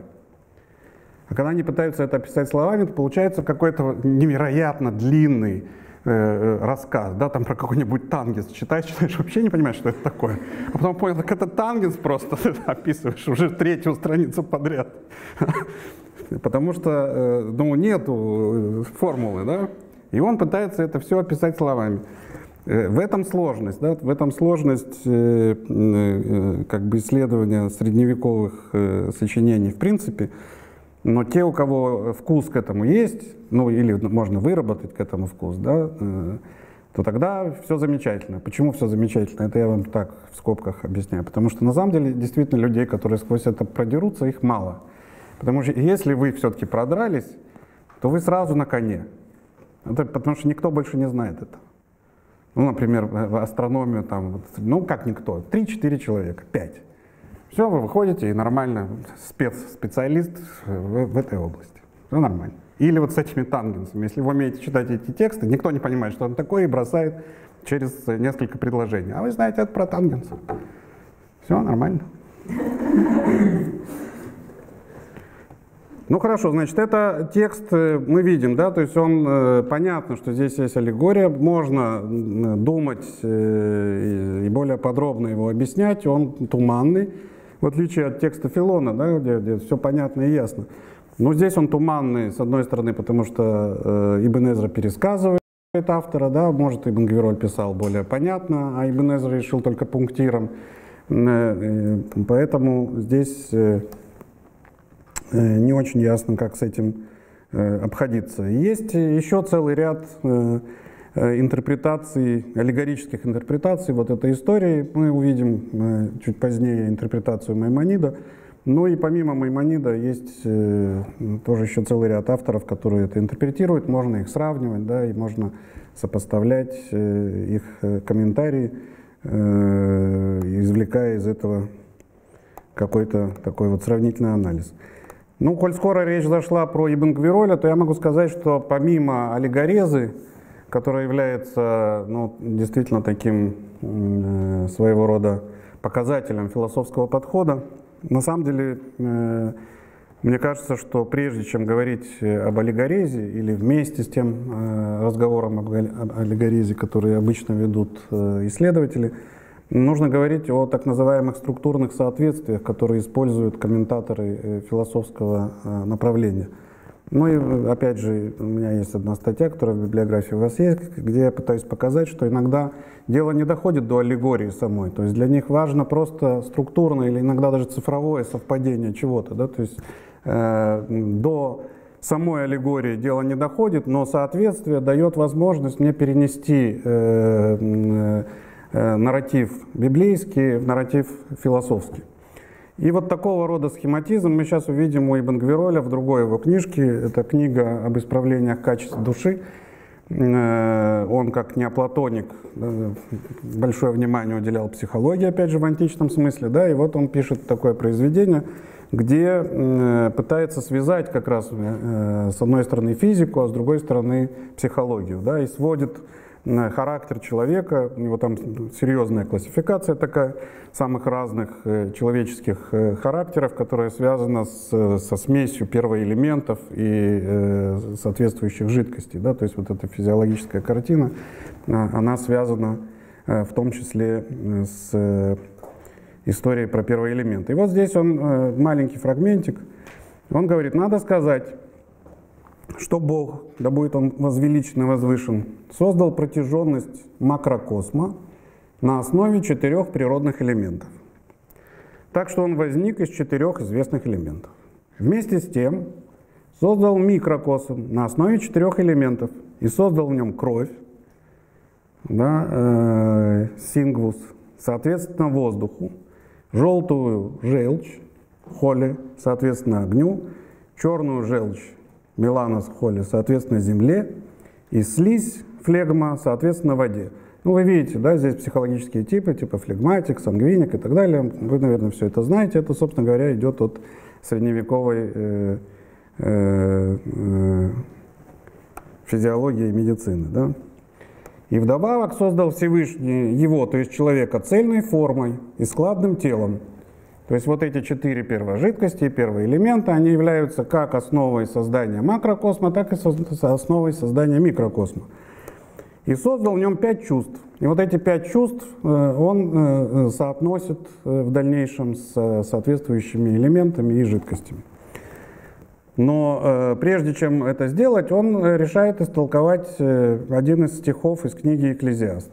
А когда они пытаются это описать словами, то получается какой-то невероятно длинный, Э, э, рассказ, да, там про какой-нибудь тангенс читаешь, читаешь, вообще не понимаешь, что это такое. А потом понял, так это тангенс просто ты описываешь уже третью страницу подряд. Потому что, э, ну, нету формулы, да, и он пытается это все описать словами. В этом сложность, да, в этом сложность как бы исследования средневековых сочинений в принципе, но те, у кого вкус к этому есть, ну или можно выработать к этому вкус, да, э, то тогда все замечательно. Почему все замечательно? Это я вам так в скобках объясняю. Потому что на самом деле действительно людей, которые сквозь это продерутся, их мало. Потому что если вы все-таки продрались, то вы сразу на коне. Это потому что никто больше не знает это. Ну, например, астрономию там, ну как никто, 3-4 человека, 5. Все, вы выходите и нормально спец, специалист в, в этой области. Все нормально. Или вот с этими тангенсами. Если вы умеете читать эти тексты, никто не понимает, что он такое, и бросает через несколько предложений. А вы знаете это про тангенс. Все нормально. Ну хорошо, значит, это текст э, мы видим, да, то есть он, э, понятно, что здесь есть аллегория, можно думать э, и более подробно его объяснять, он туманный, в отличие от текста Филона, да, где, где все понятно и ясно. Но здесь он туманный, с одной стороны, потому что э, Ибн Эзра пересказывает автора, да, может, Ибн Гвероль писал более понятно, а Ибн Эзра решил только пунктиром. Э, э, поэтому здесь э, э, не очень ясно, как с этим э, обходиться. Есть еще целый ряд Э, интерпретаций, аллегорических интерпретаций вот этой истории. Мы увидим э, чуть позднее интерпретацию Маймонида. Ну и помимо Маймонида есть э, тоже еще целый ряд авторов, которые это интерпретируют. Можно их сравнивать, да, и можно сопоставлять их комментарии, извлекая из этого какой-то такой вот сравнительный анализ. Ну, коль скоро речь зашла про Ибн Гвироля, то я могу сказать, что помимо аллегорезы, которая является ну, действительно таким э, своего рода показателем философского подхода. На самом деле, э, мне кажется, что прежде чем говорить об аллегорезе или вместе с тем э, разговором об, об аллегорезе, который обычно ведут э, исследователи, нужно говорить о так называемых структурных соответствиях, которые используют комментаторы э, философского э, направления. Ну и опять же, у меня есть одна статья, которая в библиографии у вас есть, где я пытаюсь показать, что иногда дело не доходит до аллегории самой. То есть для них важно просто структурное или иногда даже цифровое совпадение чего-то. Да? То есть э, до самой аллегории дело не доходит, но соответствие дает возможность мне перенести э, э, э нарратив библейский в нарратив философский. И вот такого рода схематизм мы сейчас увидим у Ибн Гвироля в другой его книжке. Это книга об исправлениях качеств души. Э, он, как неоплатоник, большое внимание уделял психологии, опять же, в античном смысле. Да? И вот он пишет такое произведение, где пытается связать как раз э, с одной стороны физику, а с другой стороны психологию. Да? И сводит характер человека, у него там серьезная классификация такая самых разных э, человеческих э, характеров, которая связана с, со смесью первоэлементов и э, соответствующих жидкостей. Да? То есть вот эта физиологическая картина, она связана в том числе с историей про первый элемент. И вот здесь он, маленький фрагментик, он говорит, надо сказать, что Бог, да будет Он возвеличен и возвышен, создал протяженность макрокосма на основе четырех природных элементов. Так что он возник из четырех известных элементов. Вместе с тем создал микрокосм на основе четырех элементов и создал в нем кровь, да, э, сингвус, соответственно воздуху, желтую желчь, холи, соответственно огню, черную желчь, меланос, холи, соответственно земле, и слизь, флегма, соответственно воде. Ну, вы видите, да, здесь психологические типы, типа флегматик, сангвиник и так далее. Вы, наверное, все это знаете. Это, собственно говоря, идет от средневековой э, э, э, физиологии и медицины. Да? И вдобавок создал Всевышний его, то есть человека, цельной формой и складным телом. То есть вот эти четыре первые жидкости, первые элементы, они являются как основой создания макрокосма, так и основой создания микрокосма и создал в нем пять чувств. И вот эти пять чувств э, он э, э, соотносит в дальнейшем с соответствующими элементами и жидкостями. Но прежде чем это сделать, он решает истолковать один из стихов из книги «Экклезиаст».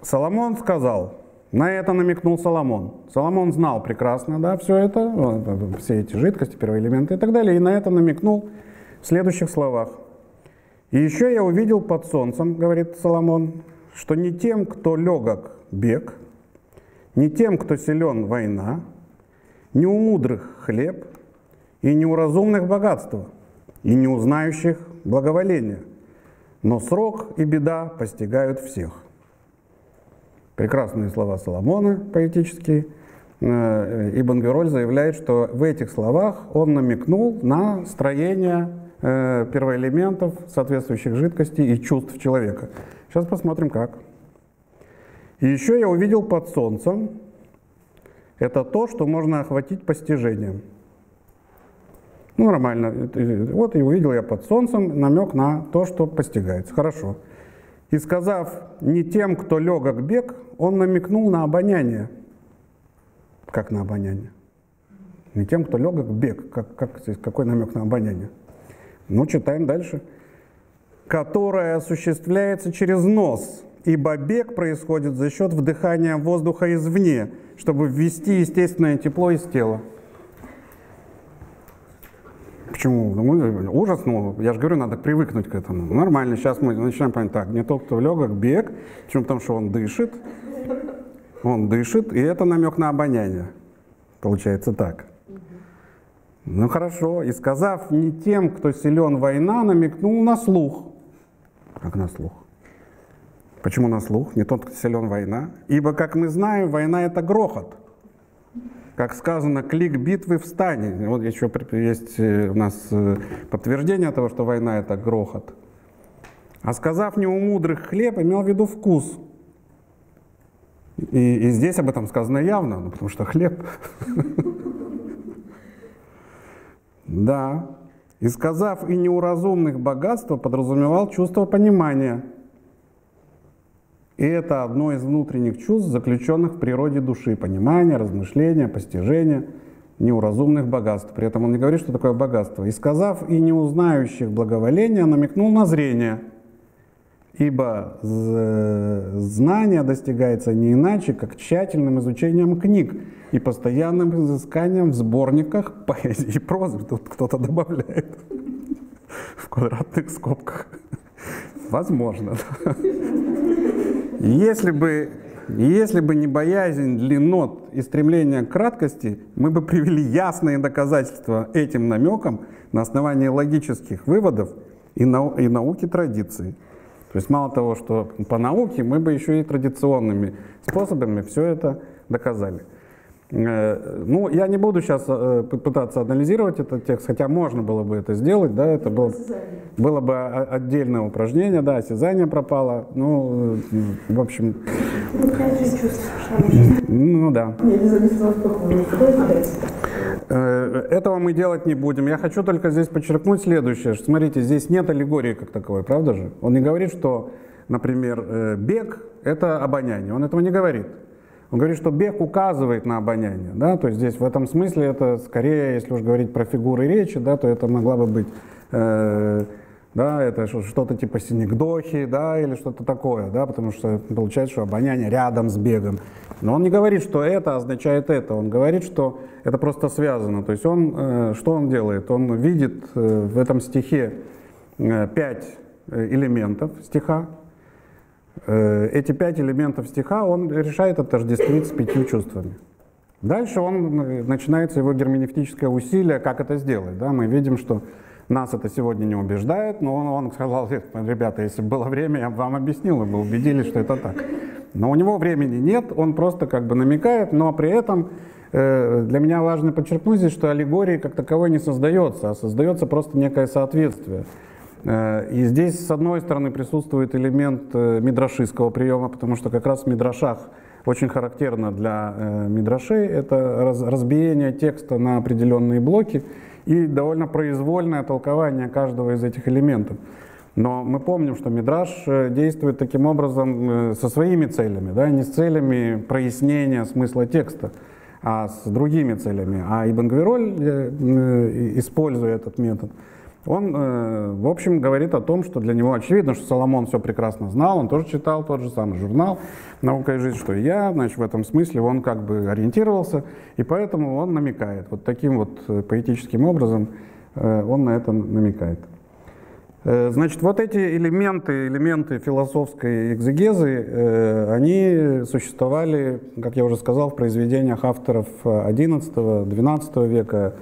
Соломон сказал, на это намекнул Соломон. Соломон знал прекрасно да, все это, все эти жидкости, первые элементы и так далее, и на это намекнул в следующих словах. И еще я увидел под солнцем, говорит Соломон, что не тем, кто легок бег, не тем, кто силен война, не у мудрых хлеб, и не у разумных богатства, и не у знающих благоволения, но срок и беда постигают всех. Прекрасные слова Соломона поэтические. Э, Ибн Героль заявляет, что в этих словах он намекнул на строение э, первоэлементов, соответствующих жидкостей и чувств человека. Сейчас посмотрим как. И еще я увидел под солнцем, это то, что можно охватить постижением. Ну, нормально. Вот и увидел я под солнцем намек на то, что постигается. Хорошо. И сказав не тем, кто легок бег, он намекнул на обоняние. Как на обоняние? Не тем, кто легок бег. Как, как здесь, какой намек на обоняние? Ну, читаем дальше. Которая осуществляется через нос, ибо бег происходит за счет вдыхания воздуха извне, чтобы ввести естественное тепло из тела. Почему? Ну, ужас, ну, я же говорю, надо привыкнуть к этому. Нормально, сейчас мы начинаем понять, так, не тот, кто легок, бег, почему? Потому что он дышит, он дышит, и это намек на обоняние. Получается так. Ну хорошо, и сказав не тем, кто силен война, намекнул на слух. Как на слух? Почему на слух? Не тот, кто силен война. Ибо, как мы знаем, война это грохот. Как сказано, клик битвы встань. Вот еще есть э, у нас э, подтверждение того, что война это грохот. А сказав не у мудрых хлеб, имел в виду вкус. И, и здесь об этом сказано явно, ну, потому что хлеб. Да. И сказав и неуразумных богатства, подразумевал чувство понимания. И это одно из внутренних чувств, заключенных в природе души. Понимание, размышление, постижение неуразумных богатств. При этом он не говорит, что такое богатство. И сказав и не узнающих благоволения, намекнул на зрение – Ибо знание достигается не иначе, как тщательным изучением книг и постоянным изысканием в сборниках поэзии и прозы. Тут кто-то добавляет в квадратных скобках. Возможно. Если бы, если бы не боязнь длиннот и стремление к краткости, мы бы привели ясные доказательства этим намекам на основании логических выводов и, нау и науки традиции. То есть мало того, что по науке, мы бы еще и традиционными способами все это доказали. Э, ну, я не буду сейчас э, пытаться анализировать этот текст, хотя можно было бы это сделать, да, это было, было бы отдельное упражнение, да, осязание пропало, ну, в общем... Ну, да. Э, этого мы делать не будем. Я хочу только здесь подчеркнуть следующее. Смотрите, здесь нет аллегории как таковой, правда же? Он не говорит, что, например, бег – это обоняние. Он этого не говорит. Он говорит, что бег указывает на обоняние. Да? То есть здесь в этом смысле это скорее, если уж говорить про фигуры речи, да, то это могла бы быть э, да, это что-то типа синекдохи, да, или что-то такое, да, потому что получается, что обоняние рядом с бегом. Но он не говорит, что это означает это, он говорит, что это просто связано. То есть он, э, что он делает? Он видит э, в этом стихе э, пять элементов стиха. Эти пять элементов стиха он решает отождествить с пятью чувствами. Дальше он, начинается его герменевтическое усилие, как это сделать. Да? Мы видим, что нас это сегодня не убеждает, но он, он сказал, ребята, если было время, я бы вам объяснил, вы бы убедились, что это так. Но у него времени нет, он просто как бы намекает, но при этом э, для меня важно подчеркнуть здесь, что аллегории как таковой не создается, а создается просто некое соответствие. Э, и здесь, с одной стороны, присутствует элемент э, мидрашистского приема, потому что как раз в мидрашах очень характерно для э, мидрашей это раз, разбиение текста на определенные блоки и довольно произвольное толкование каждого из этих элементов. Но мы помним, что Мидраш действует таким образом со своими целями, да, не с целями прояснения смысла текста, а с другими целями. А Ибн Гвироль, используя этот метод, он, в общем, говорит о том, что для него очевидно, что Соломон все прекрасно знал, он тоже читал тот же самый журнал «Наука и жизнь, что и я», значит, в этом смысле он как бы ориентировался, и поэтому он намекает. Вот таким вот поэтическим образом он на это намекает. Э, значит, вот эти элементы, элементы философской экзегезы, э, они существовали, как я уже сказал, в произведениях авторов XI-XII века.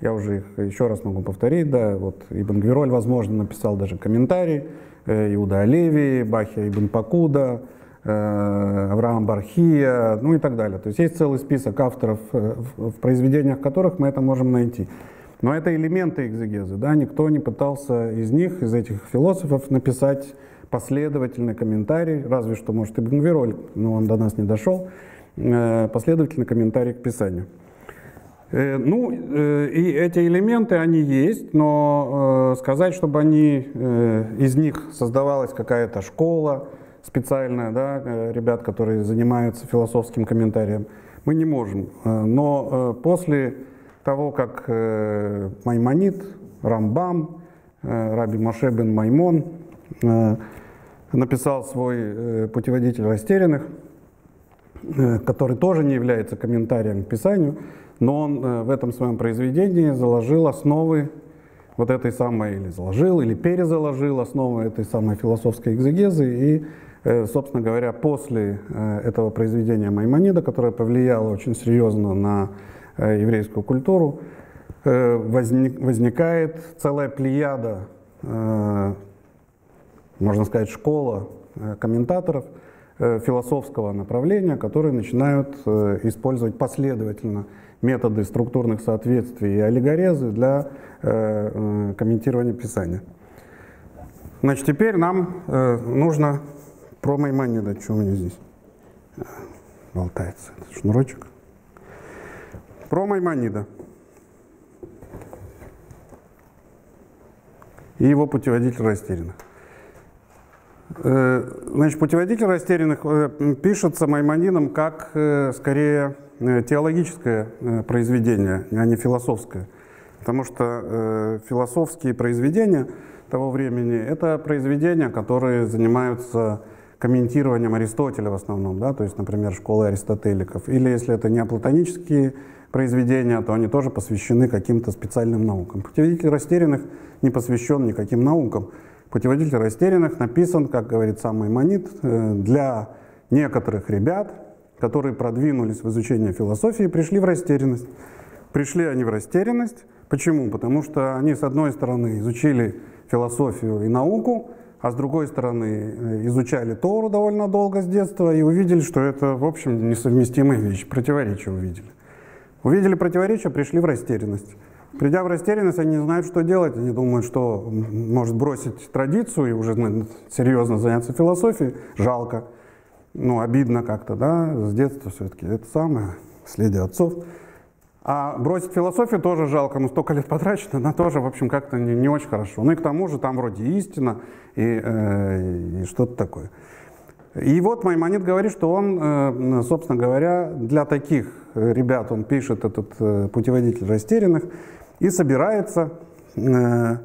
Я уже их еще раз могу повторить, да, вот Ибн Гвироль, возможно, написал даже комментарий, э, Иуда Оливии, Бахия Ибн Пакуда, Авраам Бархия, ну и так далее. То есть есть целый список авторов, в произведениях которых мы это можем найти. Но это элементы экзегезы, да, никто не пытался из них, из этих философов написать последовательный комментарий, разве что, может, Ибн Гвироль, но он до нас не дошел, э, последовательный комментарий к Писанию. Э, ну, э, и эти элементы, они есть, но сказать, чтобы они, из них создавалась какая-то школа специальная, да, ребят, которые занимаются философским комментарием, мы не можем. Но после того, как э, Маймонит, Рамбам, э, Раби Моше бен Маймон э, написал свой э, путеводитель растерянных, э, который тоже не является комментарием к Писанию, но он э, в этом своем произведении заложил основы вот этой самой, или заложил, или перезаложил основы этой самой философской экзегезы. И, э, собственно говоря, после э, этого произведения Маймонида, которое повлияло очень серьезно на еврейскую культуру, возник, возникает целая плеяда, можно сказать, школа комментаторов философского направления, которые начинают использовать последовательно методы структурных соответствий и аллегорезы для комментирования Писания. Значит, теперь нам нужно про Маймонида, что у меня здесь болтается, этот шнурочек. Про Маймонида. И его путеводитель растерянных. Э, значит, путеводитель растерянных э, пишется Маймонидом как э, скорее теологическое произведение, а не философское. Потому что философские произведения того времени — это произведения, которые занимаются комментированием Аристотеля в основном, да, то есть, например, школы аристотеликов. Или если это не платонические произведения, то они тоже посвящены каким-то специальным наукам. Путеводитель растерянных не посвящен никаким наукам. Путеводитель растерянных написан, как говорит сам Маймонид, э, для некоторых ребят, которые продвинулись в изучении философии пришли в растерянность. Пришли они в растерянность. Почему? Потому что они, с одной стороны, изучили философию и науку, а с другой стороны, э, изучали Тору довольно долго с детства и увидели, что это, в общем, несовместимые вещи, противоречия увидели. Увидели противоречия, пришли в растерянность. Придя в растерянность, они не знают, что делать. Они думают, что может бросить традицию и уже ну, серьезно заняться философией. Жалко. Ну, обидно как-то, да, с детства все-таки. Это самое, следие отцов. А бросить философию тоже жалко, ну столько лет потрачено, она тоже, в общем, как-то не, не очень хорошо. Ну и к тому же там вроде истина и, э, и что-то такое. И вот Маймонид говорит, что он, э, собственно говоря, для таких ребят он пишет этот э, путеводитель растерянных и собирается э,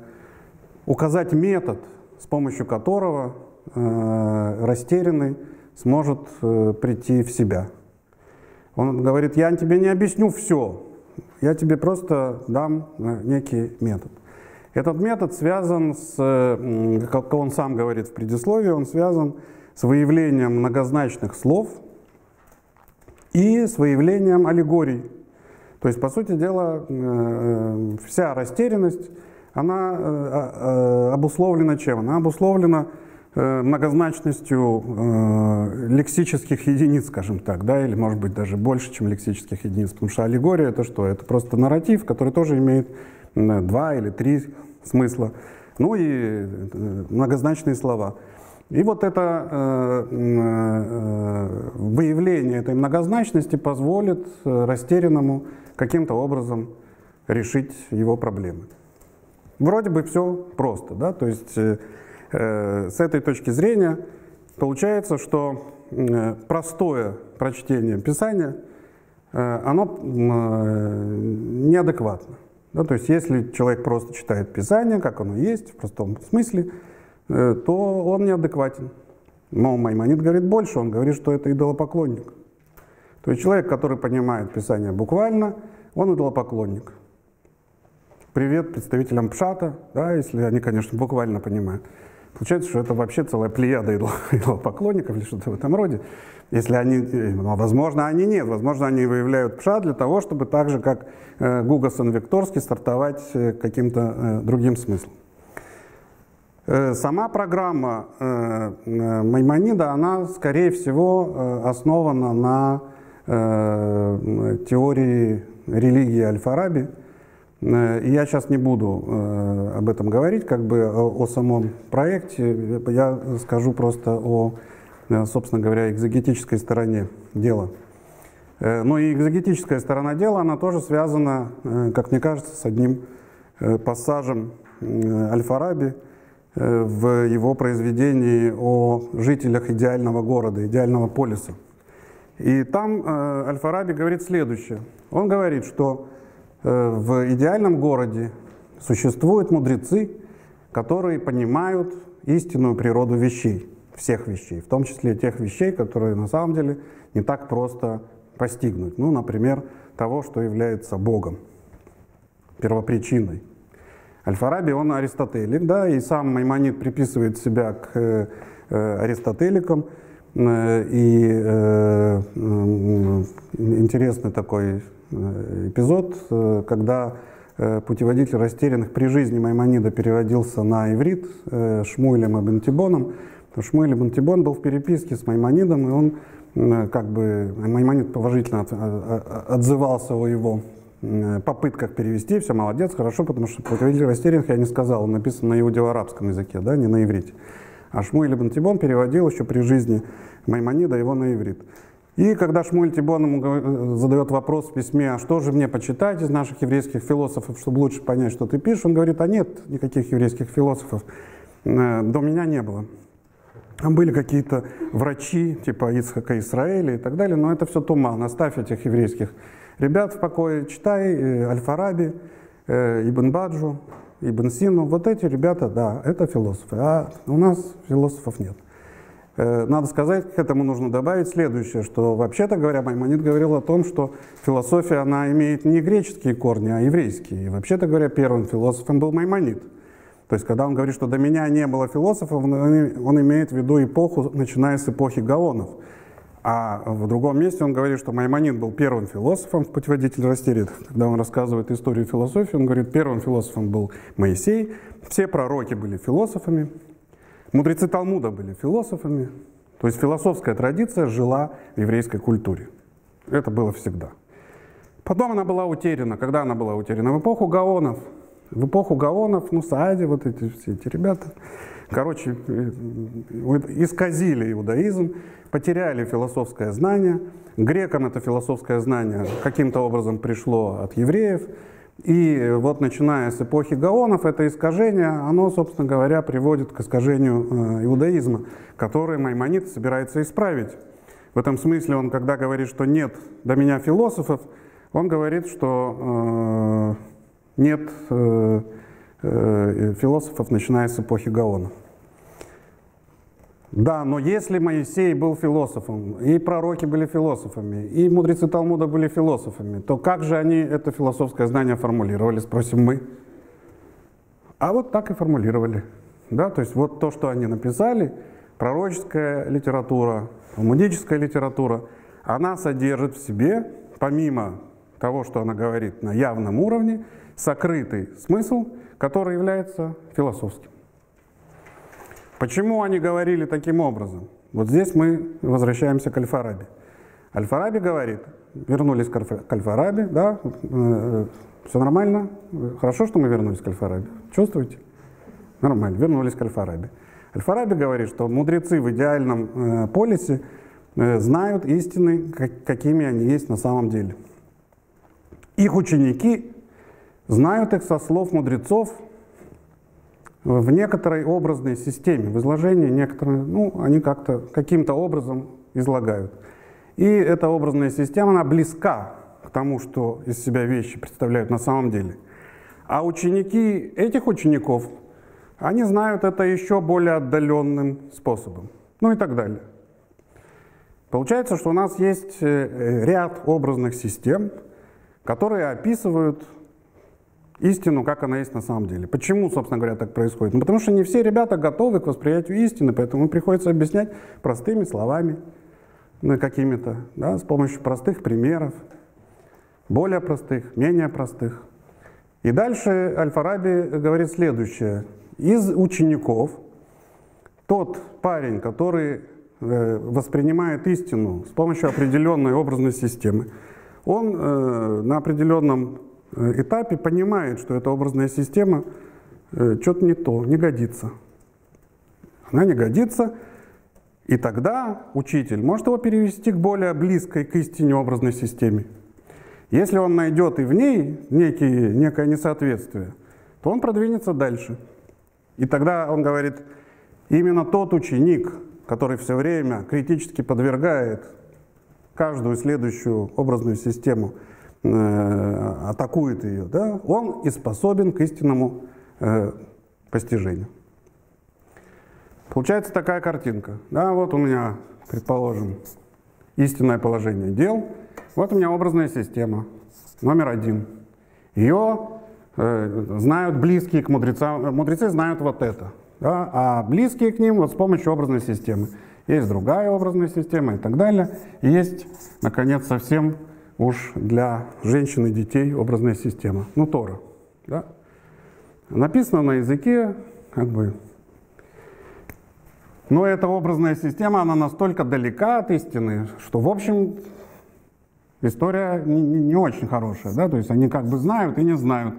указать метод, с помощью которого э, растерянный сможет э, прийти в себя. Он говорит, я тебе не объясню все, я тебе просто дам э, некий метод. Этот метод связан с, э, как он сам говорит в предисловии, он связан с выявлением многозначных слов и с выявлением аллегорий. То есть, по сути дела, э, вся растерянность, она а, обусловлена чем? Она обусловлена многозначностью лексических единиц, скажем так, да, или, может быть, даже больше, чем лексических единиц, потому что аллегория — это что? Это просто нарратив, который тоже имеет два или три смысла, ну и э, многозначные слова. И вот это э, э, выявление этой многозначности позволит растерянному каким-то образом решить его проблемы. Вроде бы все просто, да, то есть с этой точки зрения получается, что простое прочтение Писания, оно неадекватно. Да, то есть если человек просто читает Писание, как оно есть, в простом смысле, э, то он неадекватен. Но Маймонид говорит больше, он говорит, что это идолопоклонник. То есть человек, который понимает Писание буквально, он идолопоклонник. Привет представителям Пшата, да, если они, конечно, буквально понимают. Получается, что это вообще целая плеяда идолопоклонников или что-то в этом роде. Если они, ну, возможно, они нет, возможно, они выявляют ПША для того, чтобы так же, как э, Гугасон Викторский, стартовать э, каким-то э, другим смыслом. Э, сама программа э, э, Маймонида, она, скорее всего, э, основана на э, теории религии Аль-Фараби, Э, я сейчас не буду э, об этом говорить, как бы о, о самом проекте. Я скажу просто о, э, собственно говоря, экзогетической стороне дела. Но и экзогетическая сторона дела, она тоже связана, как мне кажется, с одним пассажем Аль-Фараби в его произведении о жителях идеального города, идеального полиса. И там Аль-Фараби говорит следующее. Он говорит, что Э, в идеальном городе существуют мудрецы, которые понимают истинную природу вещей, всех вещей, в том числе тех вещей, которые на самом деле не так просто постигнуть. Ну, например, того, что является Богом, первопричиной. Аль-Фараби, он аристотелик, да, и сам Маймонид приписывает себя к э, э аристотеликам. Э, и э, интересный такой Э, эпизод, когда путеводитель растерянных при жизни Маймонида переводился на иврит Шмуэлем Ибн Тибоном. Шмуэль Ибн Тибон был в переписке с Маймонидом, и он как бы, Маймонид положительно отзывался о его попытках перевести, все молодец, хорошо, потому что путеводитель растерянных, я не сказал, он написан на иудео-арабском языке, да, не на иврите. А Шмуэль Ибн Тибон переводил еще при жизни Маймонида его на иврит. И когда Шмуль Тибон ему задает вопрос в письме, а что же мне почитать из наших еврейских философов, чтобы лучше понять, что ты пишешь, он говорит, а нет никаких еврейских философов, э, до меня не было. Там были какие-то врачи, типа Ицхака Израиля и так далее, но это все туман, оставь этих еврейских ребят в покое, читай э, Аль-Фараби, э, Ибн Баджу, Ибн Сину, вот эти ребята, да, это философы, а у нас философов нет. Э, надо сказать, к этому нужно добавить следующее, что вообще-то говоря, Маймонид говорил о том, что философия, она имеет не греческие корни, а еврейские. И вообще-то говоря, первым философом был Маймонид. То есть, когда он говорит, что до меня не было философов, он, имеет в виду эпоху, начиная с эпохи Гаонов. А в другом месте он говорит, что Маймонид был первым философом в «Путеводитель растерянных». Когда он рассказывает историю философии, он говорит, первым философом был Моисей, все пророки были философами, Мудрецы Талмуда были философами, то есть философская традиция жила в еврейской культуре. Это было всегда. Потом она была утеряна. Когда она была утеряна? В эпоху Гаонов. В эпоху Гаонов, ну, Саади, вот эти все эти ребята, короче, э, исказили иудаизм, потеряли философское знание. Грекам это философское знание каким-то образом пришло от евреев. И вот начиная с эпохи Гаонов, это искажение, оно, собственно говоря, приводит к искажению э, иудаизма, которое Маймонид собирается исправить. В этом смысле он, когда говорит, что нет до меня философов, он говорит, что э, нет э, э, философов, начиная с эпохи Гаона. Да, но если Моисей был философом, и пророки были философами, и мудрецы Талмуда были философами, то как же они это философское знание формулировали, спросим мы. А вот так и формулировали. Да, то есть вот то, что они написали, пророческая литература, талмудическая литература, она содержит в себе, помимо того, что она говорит на явном уровне, сокрытый смысл, который является философским. Почему они говорили таким образом? Вот здесь мы возвращаемся к Аль-Фараби. Аль-Фараби говорит, вернулись к Аль-Фараби, да, э, все нормально, хорошо, что мы вернулись к Аль-Фараби, чувствуете? Нормально, вернулись к Аль-Фараби. Аль-Фараби говорит, что мудрецы в идеальном э, полисе э, знают истины, как, какими они есть на самом деле. Их ученики знают их со слов мудрецов в некоторой образной системе, в изложении некоторые, ну, они как-то каким-то образом излагают. И эта образная система, она близка к тому, что из себя вещи представляют на самом деле. А ученики этих учеников, они знают это еще более отдаленным способом. Ну и так далее. Получается, что у нас есть э, ряд образных систем, которые описывают истину, как она есть на самом деле. Почему, собственно говоря, так происходит? Ну, потому что не все ребята готовы к восприятию истины, поэтому приходится объяснять простыми словами, ну, какими-то, да, с помощью простых примеров, более простых, менее простых. И дальше Аль-Фараби говорит следующее. Из учеников тот парень, который э, воспринимает истину с помощью определенной образной системы, он э, на определенном этапе понимает, что эта образная система э, что-то не то, не годится. Она не годится, и тогда учитель может его перевести к более близкой к истине образной системе. Если он найдет и в ней некие, некое несоответствие, то он продвинется дальше. И тогда он говорит, именно тот ученик, который все время критически подвергает каждую следующую образную систему Э, атакует ее, да, он и способен к истинному э, постижению. Получается такая картинка. Да, вот у меня, предположим, истинное положение дел. Вот у меня образная система, номер один. Ее э, знают близкие к мудрецам, мудрецы знают вот это. Да, а близкие к ним вот с помощью образной системы. Есть другая образная система и так далее. Есть, наконец, совсем уж для женщин и детей образная система. Ну, Тора. Да? Написано на языке, как бы. Но эта образная система, она настолько далека от истины, что, в общем, история не, не очень хорошая. Да? То есть они как бы знают и не знают.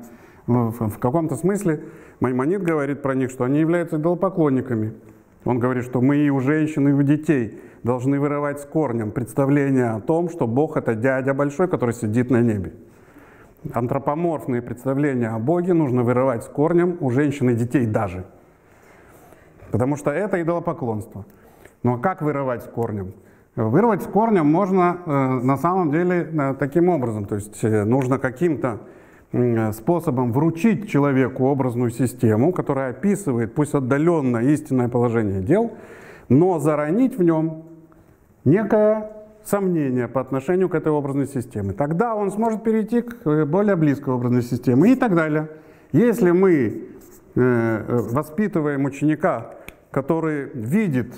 В, в каком-то смысле Маймонид говорит про них, что они являются идолопоклонниками. Он говорит, что мы и у женщин, и у детей должны вырывать с корнем представление о том, что Бог — это дядя большой, который сидит на небе. Антропоморфные представления о Боге нужно вырывать с корнем у женщин и детей даже. Потому что это идолопоклонство. Но как вырывать с корнем? Вырвать с корнем можно э, на самом деле э, таким образом. То есть э, нужно каким-то способом вручить человеку образную систему, которая описывает, пусть отдаленно, истинное положение дел, но заронить в нем некое сомнение по отношению к этой образной системе. Тогда он сможет перейти к э, более близкой образной системе и так далее. Если мы э, воспитываем ученика, который видит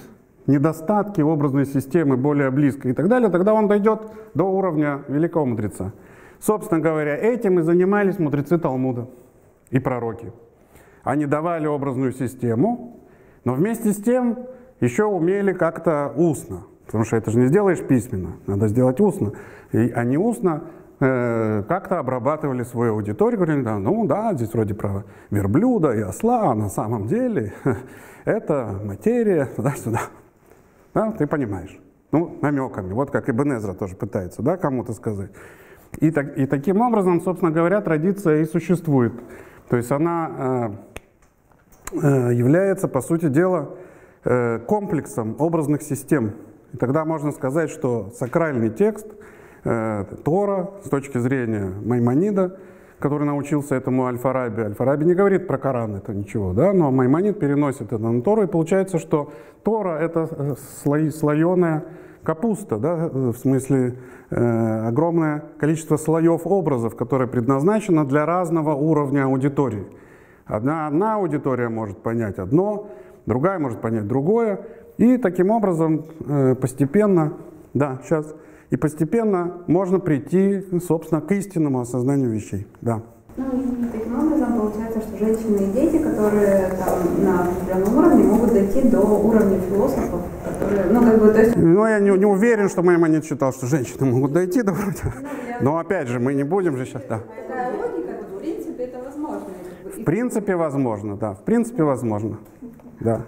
недостатки образной системы более близко и так далее, тогда он дойдет до уровня великого мудреца. Собственно говоря, этим и занимались мудрецы Талмуда и пророки. Они давали образную систему, но вместе с тем еще умели как-то устно, потому что это же не сделаешь письменно, надо сделать устно. И они устно э, как-то обрабатывали свою аудиторию, говорили, да, ну да, здесь вроде про верблюда и осла, а на самом деле это материя, туда-сюда. Да, ты понимаешь. Ну, намеками, вот как и Бенезра тоже пытается, да, кому-то сказать. И, так, и таким образом, собственно говоря, традиция и существует. То есть она э, э, является, по сути дела, э, комплексом образных систем. И тогда можно сказать, что сакральный текст э, Тора с точки зрения Маймонида который научился этому Аль-Фараби. Аль-Фараби не говорит про Коран, это ничего, да, но Маймонид переносит это на Тору, и получается, что Тора — это э, слои, слоеная капуста, да, в смысле э, огромное количество слоев образов, которое предназначено для разного уровня аудитории. Одна, одна аудитория может понять одно, другая может понять другое, и таким образом э, постепенно, да, сейчас, и постепенно можно прийти, собственно, к истинному осознанию вещей, да. Ну и таким образом получается, что женщины и дети, которые там на определенном уровне, могут дойти до уровня философов, которые, ну как бы, то есть... Ну я не, не уверен, что Маймонид считал, что женщины могут дойти до уровня. Но опять же, мы не будем же сейчас, да. Такая логика, в принципе, это возможно. В принципе, возможно, да. В принципе, возможно, да.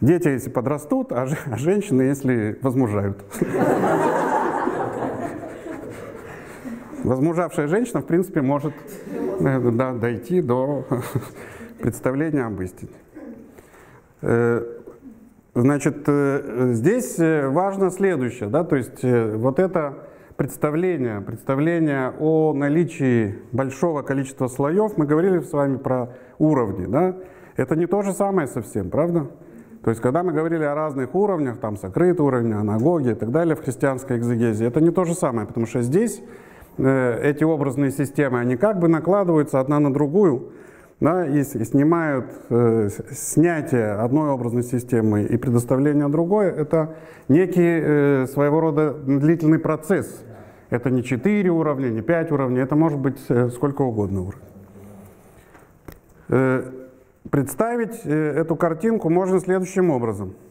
Дети, если подрастут, а, а женщины, если возмужают. Возмужавшая женщина, в принципе, может э, да, дойти до представления об истине. Э, значит, э, здесь важно следующее, да, то есть вот это представление, представление о наличии большого количества слоев, мы говорили с вами про уровни, да, это не то же самое совсем, правда? То есть, когда мы говорили о разных уровнях, там сокрытый уровень, анагоги и так далее в христианской экзегезе, это не то же самое, потому что здесь Э, эти образные системы, они как бы накладываются одна на другую, да, и, и снимают э, снятие одной образной системы и предоставление другой, это некий э, своего рода длительный процесс. Это не четыре уровня, не пять уровней, это может быть э, сколько угодно уровней. Представить э, эту картинку можно следующим образом –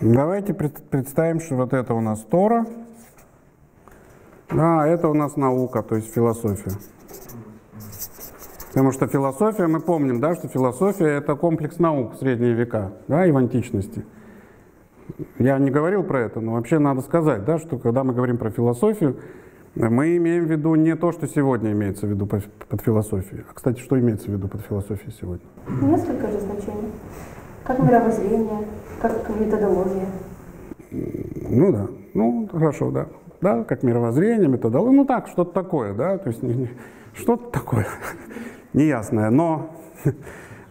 Давайте представим, что вот это у нас Тора, да, это у нас наука, то есть философия. Потому что философия, мы помним, да, что философия это комплекс наук средние века, да, и в античности. Я не говорил про это, но вообще надо сказать, да, что когда мы говорим про философию, мы имеем в виду не то, что сегодня имеется в виду под философией. А, кстати, что имеется в виду под философией сегодня? Несколько же значений. Как мировоззрение, как методология. Ну да, ну хорошо, да. Да, как мировоззрение, методология, ну так, что-то такое, да, то есть что-то такое неясное. Но,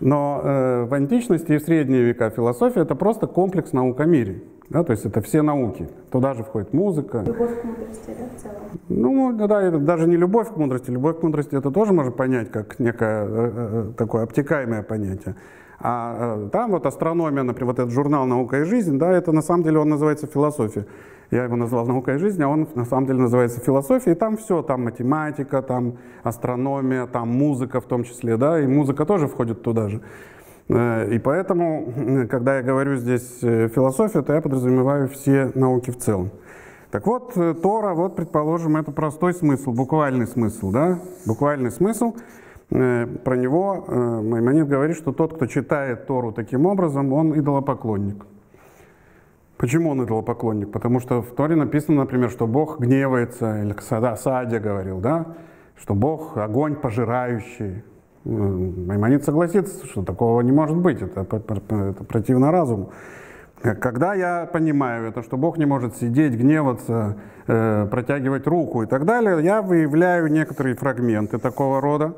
но э, в античности и в средние века философия это просто комплекс наук о мире. Да, то есть это все науки. Туда же входит музыка. Любовь к мудрости, да, в целом? Ну, да, это даже не любовь к мудрости. Любовь к мудрости это тоже можно понять как некое э, э, такое обтекаемое понятие. А э, там вот астрономия, например, вот этот журнал «Наука и жизнь», да, это на самом деле он называется философия. Я его назвал «Наука и жизнь», а он на самом деле называется философия. И там все, там математика, там астрономия, там музыка в том числе, да, и музыка тоже входит туда же. Э, и поэтому, когда я говорю здесь э, философия, то я подразумеваю все науки в целом. Так вот, Тора, вот, предположим, это простой смысл, буквальный смысл, да, буквальный смысл – Э, про него э, Маймонид говорит, что тот, кто читает Тору таким образом, он идолопоклонник. Почему он идолопоклонник? Потому что в Торе написано, например, что Бог гневается, или Садя говорил, да, что Бог огонь пожирающий. Маймонид согласится, что такого не может быть, это, это противно разуму. Когда я понимаю это, что Бог не может сидеть, гневаться, э, протягивать руку и так далее, я выявляю некоторые фрагменты такого рода,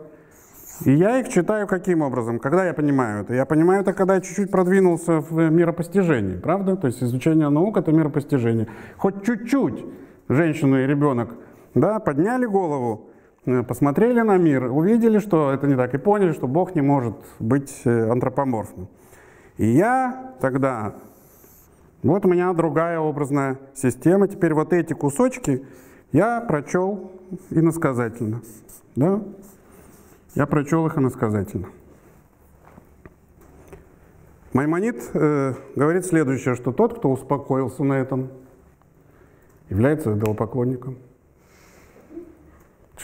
и я их читаю каким образом? Когда я понимаю это? Я понимаю это, когда я чуть-чуть продвинулся в миропостижении, правда? То есть изучение наук — это миропостижение. Хоть чуть-чуть женщина и ребенок да, подняли голову, посмотрели на мир, увидели, что это не так, и поняли, что Бог не может быть э, антропоморфным. И я тогда, вот у меня другая образная система, теперь вот эти кусочки я прочел иносказательно. Да? Я прочел их иносказательно. Маймонид э, говорит следующее, что тот, кто успокоился на этом, является идолопоклонником.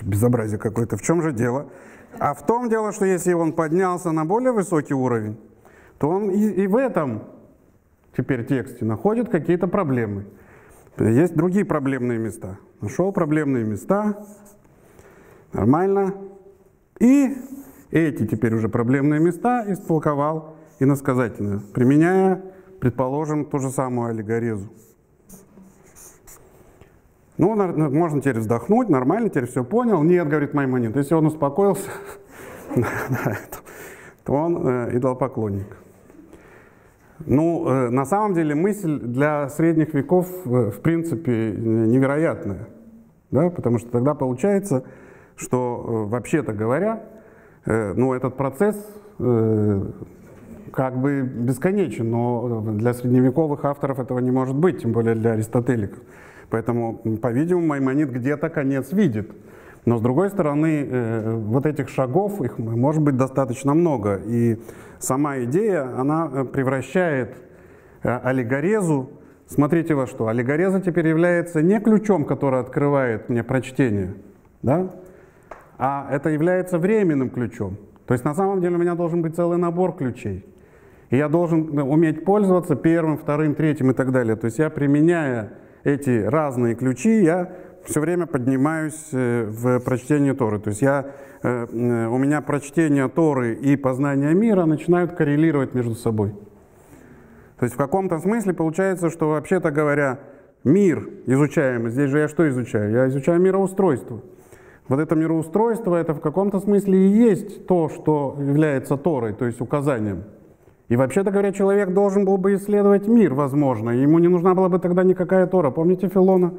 Безобразие какое-то. В чем же дело? А в том дело, что если он поднялся на более высокий уровень, то он и, и в этом теперь тексте находит какие-то проблемы. Есть другие проблемные места. Нашел проблемные места, нормально, и эти теперь уже проблемные места истолковал иносказательно, применяя, предположим, ту же самую аллегорезу. Ну, можно теперь вздохнуть, нормально, теперь все понял. Нет, говорит Маймонид, если он успокоился, то он э, идолопоклонник. Ну, э, на самом деле мысль для средних веков, э, в принципе, невероятная. Да? Потому что тогда получается, что, вообще-то говоря, ну, этот процесс как бы бесконечен, но для средневековых авторов этого не может быть, тем более для аристотеликов. Поэтому, по-видимому, Маймонид где-то конец видит. Но с другой стороны, э, вот этих шагов, их может быть достаточно много. И сама идея, она э, превращает э, аллегорезу, смотрите во что, аллегореза теперь является не ключом, который открывает мне прочтение, да? а это является временным ключом. То есть на самом деле у меня должен быть целый набор ключей. И я должен уметь пользоваться первым, вторым, третьим и так далее. То есть я, применяя эти разные ключи, я все время поднимаюсь э, в прочтение Торы. То есть я, э, э, у меня прочтение Торы и познание мира начинают коррелировать между собой. То есть в каком-то смысле получается, что вообще-то говоря, мир изучаемый, здесь же я что изучаю? Я изучаю мироустройство. Вот это мироустройство, это в каком-то смысле и есть то, что является Торой, то есть указанием. И вообще-то говоря, человек должен был бы исследовать мир, возможно. Ему не нужна была бы тогда никакая Тора. Помните Филона?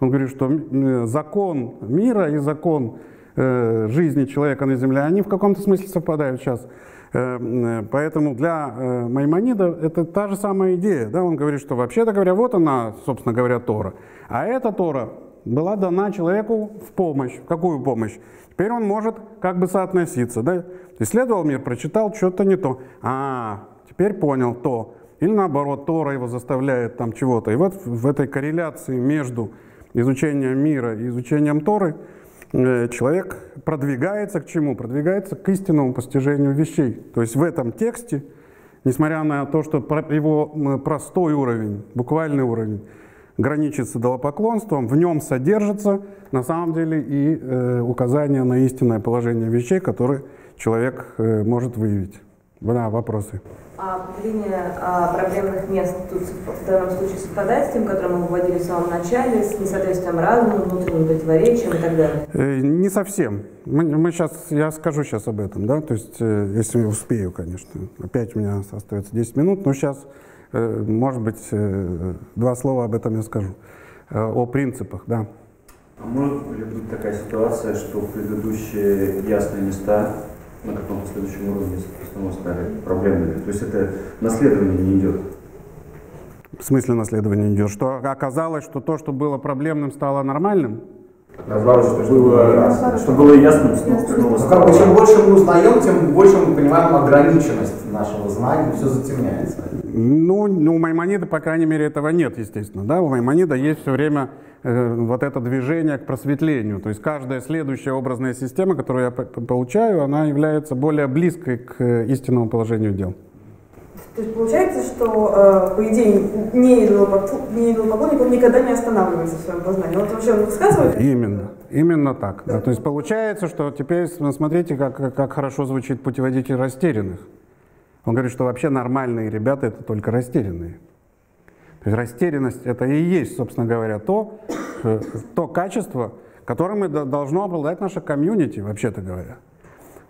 Он говорит, что э, закон мира и закон э, жизни человека на земле, они в каком-то смысле совпадают сейчас. Э, поэтому для Маймонида это та же самая идея. Да? Он говорит, что вообще-то говоря, вот она, собственно говоря, Тора. А эта Тора была дана человеку в помощь. Какую помощь? Теперь он может как бы соотноситься. Да? Исследовал мир, прочитал, что-то не то. А, теперь понял то. Или наоборот, Тора его заставляет там чего-то. И вот в этой корреляции между изучением мира и изучением Торы, э, человек продвигается к чему? Продвигается к истинному постижению вещей. То есть в этом тексте, несмотря на то, что его простой уровень, буквальный уровень, граничит с идолопоклонством, в нем содержится на самом деле и э, указание на истинное положение вещей, которые человек э, может выявить. Да, вопросы. А определение а, проблемных мест тут в данном случае совпадает с тем, которое мы вводили в самом начале, с несоответствием разума, внутренним противоречием и так далее? Э, не совсем. Мы, мы сейчас, я скажу сейчас об этом, да, то есть, э, если успею, конечно. Опять у меня остается 10 минут, но сейчас, э, может быть, э, два слова об этом я скажу. Э, о принципах, да. А может ли быть такая ситуация, что предыдущие ясные места на каком-то следующем уровне снова стали проблемными. То есть это наследование не идет. В смысле наследование не идет? Что оказалось, что то, что было проблемным, стало нормальным? Оказалось, что, что, было, что было ясным, ну, как бы, чем больше мы узнаем, тем больше мы понимаем ограниченность нашего знания, все затемняется. Ну, ну, у Маймонида, по крайней мере, этого нет, естественно. Да? У Маймонида есть все время вот это движение к просветлению. То есть каждая следующая образная система, которую я получаю, она является более близкой к э, истинному положению дел. То есть получается, что, э, по идее, не идолопоклонник, он никогда не останавливается в своем познании. Он вообще высказывает? Именно. Именно так. Да. То есть получается, что теперь смотрите, как, как хорошо звучит путеводитель растерянных. Он говорит, что вообще нормальные ребята это только растерянные. То есть растерянность это и есть, собственно говоря, то, э, то качество, которым должно обладать наша комьюнити, вообще-то говоря.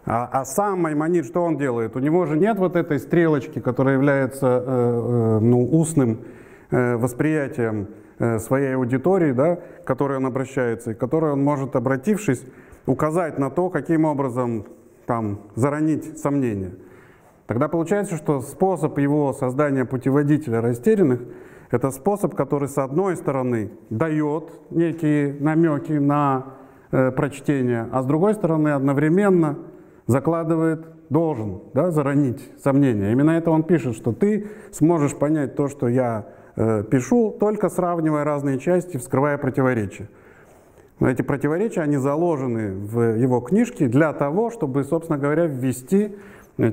А, а сам Маймонид, что он делает? У него же нет вот этой стрелочки, которая является э, э, ну, устным э, восприятием э, своей аудитории, да, к которой он обращается, и которой он может, обратившись, указать на то, каким образом там, заронить сомнения. Тогда получается, что способ его создания путеводителя растерянных – это способ, который, с одной стороны, дает некие намеки на э, прочтение, а с другой стороны, одновременно – закладывает, должен да, заронить сомнения. Именно это он пишет, что ты сможешь понять то, что я э, пишу, только сравнивая разные части, вскрывая противоречия. Но эти противоречия, они заложены в его книжке для того, чтобы, собственно говоря, ввести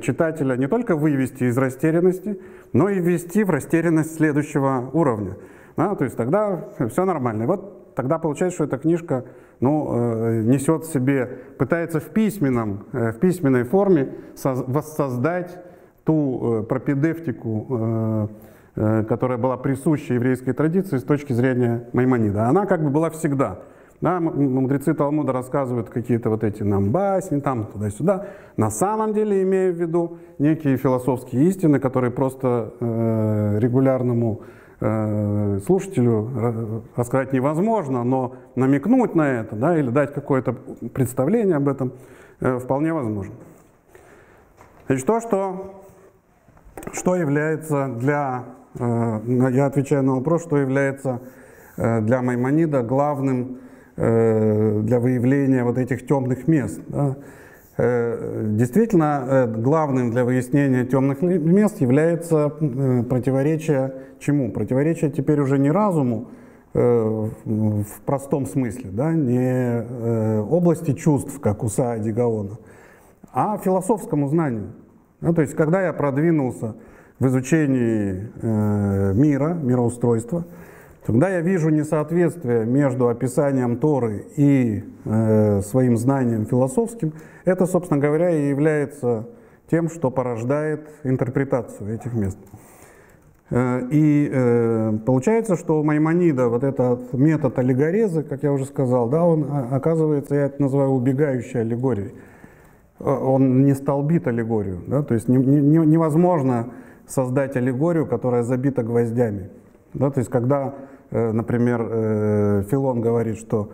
читателя не только вывести из растерянности, но и ввести в растерянность следующего уровня. Да, то есть тогда все нормально. И вот тогда получается, что эта книжка ну, э, несет в себе, пытается в, письменном, э, в письменной форме воссоздать ту э, пропедевтику э, которая была присуща еврейской традиции с точки зрения Маймонида. Она как бы была всегда. Да, мудрецы Талмуда рассказывают какие-то вот эти нам басни, там, туда-сюда. На самом деле имея в виду некие философские истины, которые просто э, регулярному э, слушателю рассказать невозможно, но намекнуть на это, да, или дать какое-то представление об этом э, вполне возможно. Значит, то, что, что является для, э, я отвечаю на вопрос, что является э, для Маймонида главным Э, для выявления вот этих темных мест. Да. Э, действительно, э, главным для выяснения темных мест является противоречие чему? Противоречие теперь уже не разуму в простом смысле, да, не области чувств, как у Саади Гаона, а философскому знанию. Ну, то есть, когда я продвинулся в изучении мира, мироустройства, когда я вижу несоответствие между описанием Торы и э, своим знанием философским, это, собственно говоря, и является тем, что порождает интерпретацию этих мест. Э, и э, получается, что у Маймонида вот этот метод аллегорезы, как я уже сказал, да, он а, оказывается, я это называю убегающей аллегорией. Э, он не столбит аллегорию, да, то есть не, не, невозможно создать аллегорию, которая забита гвоздями. Да, то есть когда Э, например, э, Филон говорит, что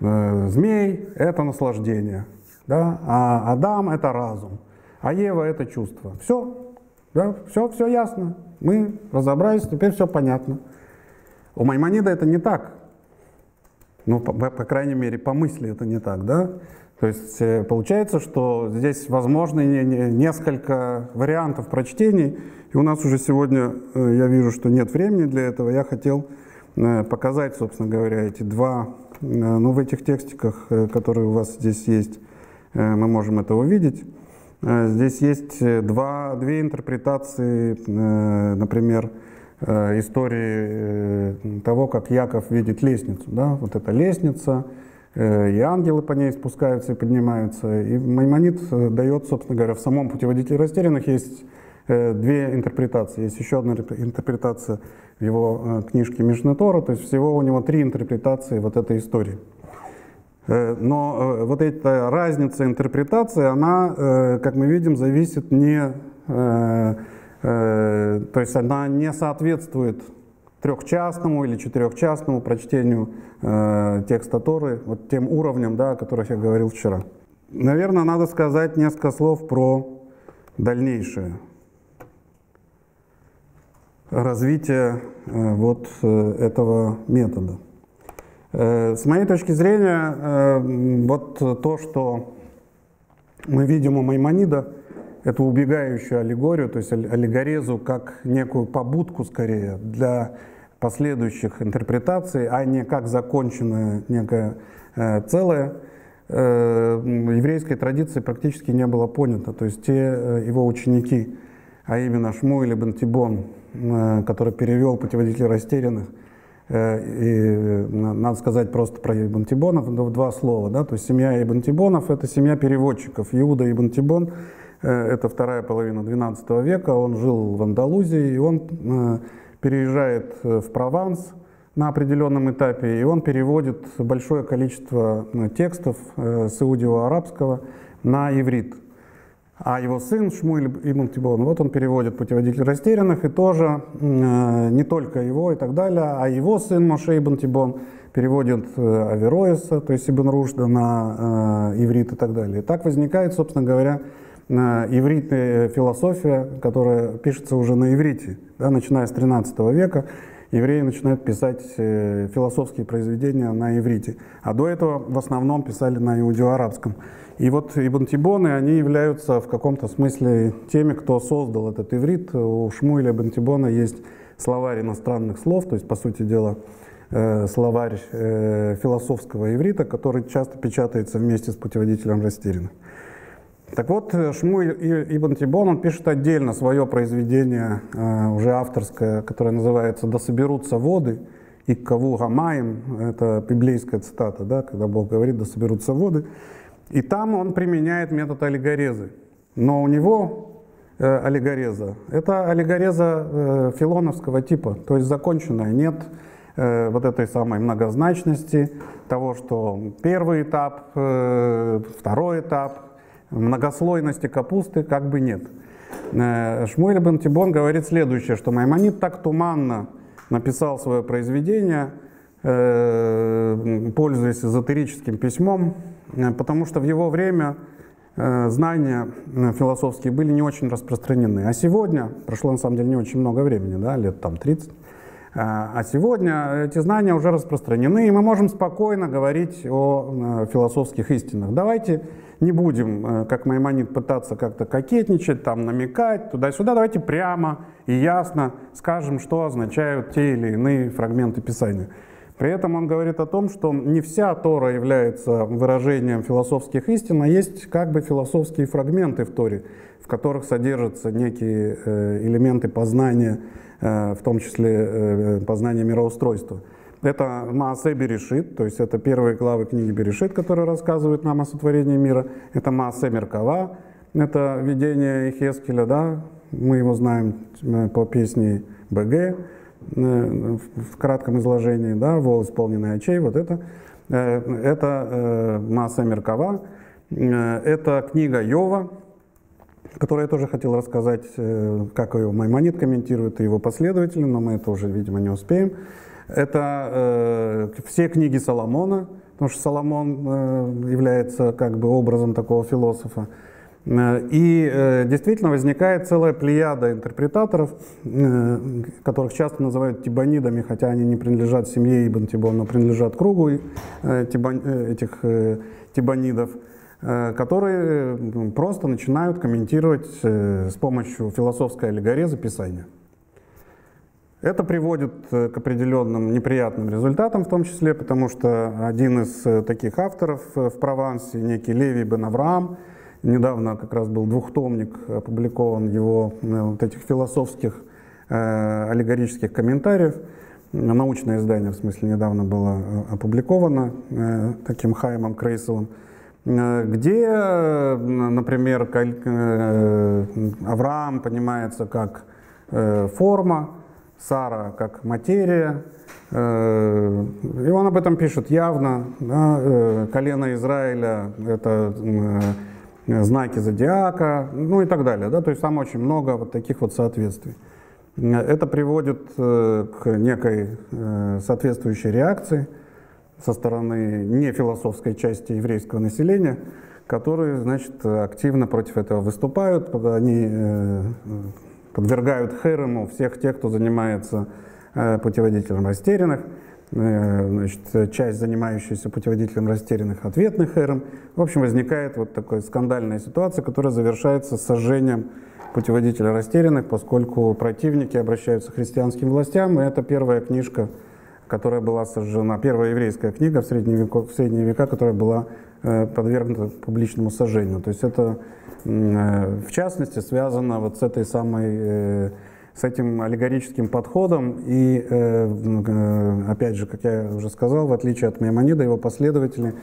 э, змей — это наслаждение, да? а Адам — это разум, а Ева — это чувство. Все, да? все, все ясно. Мы разобрались, теперь все понятно. У Маймонида это не так. Ну, по, по крайней мере, по мысли это не так, да? То есть получается, что здесь возможны несколько вариантов прочтений, и у нас уже сегодня, я вижу, что нет времени для этого, я хотел Э, показать, собственно говоря, эти два, э, ну, в этих текстиках, э, которые у вас здесь есть, мы можем это увидеть. Здесь есть два, две интерпретации, например, истории того, как Яков видит лестницу. Да? Вот эта лестница, и ангелы по ней спускаются и поднимаются. И Маймонид дает, собственно говоря, в самом путеводителе растерянных есть две интерпретации. Есть еще одна интерпретация в его э, книжке Мишнетора, то есть всего у него три интерпретации вот этой истории. Э, но э, вот эта разница интерпретации, она, как мы видим, зависит не, то есть она не соответствует трехчастному или четырехчастному прочтению текста Торы, вот тем уровням, да, о которых я говорил вчера. Наверное, надо сказать несколько слов про дальнейшее развития э, вот э, этого метода. Э, с моей точки зрения, вот то, что мы видим у Маймонида, эту убегающую аллегорию, то есть аллегорезу как некую побудку скорее для последующих интерпретаций, а не как законченное некое целое, в еврейской традиции практически не было понято. То есть те его ученики, а именно Шмуэль и Бентибон, Э, который перевел путеводитель растерянных. Э, и надо сказать просто про Ибн Тибонов в два слова. Да? То есть семья Ибн Тибонов – это семья переводчиков. Иуда Ибн Тибон э, – это вторая половина XII века. Он жил в Андалузии, и он переезжает в Прованс на определенном этапе, и он переводит большое количество текстов с иудео-арабского на иврит. А его сын Шмуэль Ибн Тибон, вот он переводит «Путеводитель растерянных», и тоже э, не только его и так далее, а его сын Моше Ибн Тибон переводит э, Авероиса, то есть Ибн Рушда на э, иврит и так далее. И так возникает, собственно говоря, э, ивритная философия, которая пишется уже на иврите, да, начиная с 13 века. Евреи начинают писать э, философские произведения на иврите, а до этого в основном писали на иудео-арабском. И вот Ибн Тибоны, они являются в каком-то смысле теми, кто создал этот иврит. У Шмуэля Ибн Тибона есть словарь иностранных слов, то есть, по сути дела, э, словарь э, философского иврита, который часто печатается вместе с путеводителем растерянных. Так вот, э, Шмуэль Ибн Тибон, он пишет отдельно свое произведение, уже авторское, которое называется «Да соберутся воды», и каву гамаем, это библейская цитата, да, когда Бог говорит, да соберутся воды. И там он применяет метод аллегорезы. Но у него э, аллегореза. Это аллегореза э, филоновского типа, то есть законченная. Нет э, вот этой самой многозначности, того, что первый этап, э, второй этап, многослойности капусты как бы нет. Э, Шмуэль бен Тибон говорит следующее, что Маймонид так туманно написал свое произведение, э, пользуясь эзотерическим письмом, э, потому что в его время знания философские были не очень распространены. А сегодня, прошло на самом деле не очень много времени, да, лет там 30, а сегодня эти знания уже распространены, и мы можем спокойно говорить о философских истинах. Давайте не будем, э, как Маймонид, пытаться как-то кокетничать, там, намекать туда-сюда. Давайте прямо и ясно скажем, что означают те или иные фрагменты Писания. При этом он говорит о том, что не вся Тора является выражением философских истин, а есть как бы философские фрагменты в Торе, в которых содержатся некие э, элементы познания, э, в том числе познания мироустройства. Это Маасе Берешит, то есть это первые главы книги Берешит, которые рассказывают нам о сотворении мира. Это Маасе Меркава, это видение Ихескеля, да, мы его знаем э, по песне БГ, э, в кратком изложении, да, «Вол, исполненный очей», вот это, э, это Маасе Меркава, это книга Йова, которую я тоже хотел рассказать, как ее Маймонид комментирует и его последователи, но мы это уже, видимо, не успеем. Это э, все книги Соломона, потому что Соломон э, является как бы образом такого философа. Э, И э, действительно возникает целая плеяда интерпретаторов, э, которых часто называют тибонидами, хотя они не принадлежат семье Ибн Тибон, но принадлежат кругу э, тибон- э, этих э, тибонидов, э, которые просто начинают комментировать с помощью философской аллегорезы Писания. Это приводит э, к определенным неприятным результатам, в том числе, потому что один из э, таких авторов э, в Провансе, некий Левий бен Авраам, недавно как раз был двухтомник опубликован его вот этих философских аллегорических комментариев, научное издание, в смысле, недавно было опубликовано таким Хаймом Крейселом, где, например, Авраам понимается как форма, Сара как материя, э, и он об этом пишет явно. да, э, Колено Израиля — это э, знаки зодиака, ну и так далее. Да? То есть там очень много вот таких вот соответствий. Это приводит к некой соответствующей реакции со стороны нефилософской части еврейского населения, которые, значит, активно против этого выступают. Они подвергают херему всех тех, кто занимается э, путеводителем растерянных. Э, Значит, часть, занимающаяся путеводителем растерянных, ответный херем. В общем, возникает вот такая скандальная ситуация, которая завершается сожжением путеводителя растерянных, поскольку противники обращаются к христианским властям, и это первая книжка, которая была сожжена, первая еврейская книга в средние, веко- в средние века, которая была э, подвергнута публичному сожжению. То есть это, э, в частности, связано вот с этой самой, э, с этим аллегорическим подходом. И, опять же, как я уже сказал, в отличие от Маймонида, его последователи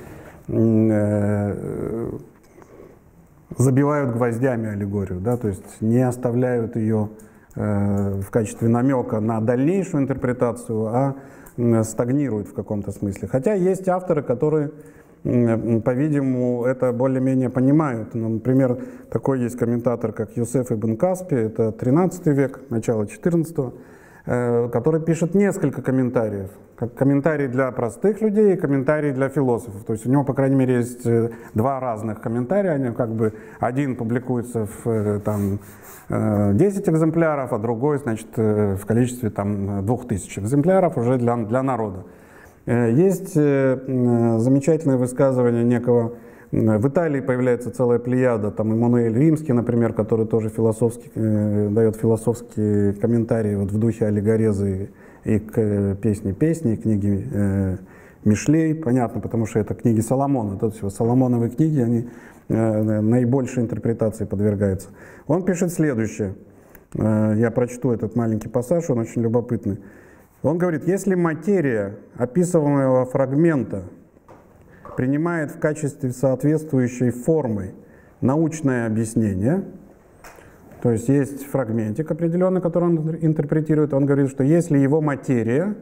забивают гвоздями аллегорию, да, то есть не оставляют ее в качестве намека на дальнейшую интерпретацию, а стагнируют в каком-то смысле. Хотя есть авторы, которые, по-видимому, это более-менее понимают. Ну, Например, такой есть комментатор, как Юсеф ибн Каспи, это 13 век, начало 14 э, который пишет несколько комментариев. Как комментарий для простых людей и комментарий для философов. То есть у него, по крайней мере, есть э, два разных комментария. Они как бы один публикуется в э, там, э, 10 экземпляров, а другой, значит, в количестве там 2000 экземпляров уже для, для народа. Э, Есть э, м, замечательное высказывание некого в Италии появляется целая плеяда, там Эммануэль Римский, например, который тоже философский, э, дает философские комментарии вот в духе аллегорезы и к э, песне песни, и книги э, Мишлей, понятно, потому что это книги Соломона, то есть Соломоновые книги, они э, наибольшей интерпретации подвергаются. Он пишет следующее, Э, я прочту этот маленький пассаж, он очень любопытный. Он говорит, если материя описываемого фрагмента принимает в качестве соответствующей формы научное объяснение, То есть есть фрагментик определенный, который он интерпретирует. Он говорит, что если его материя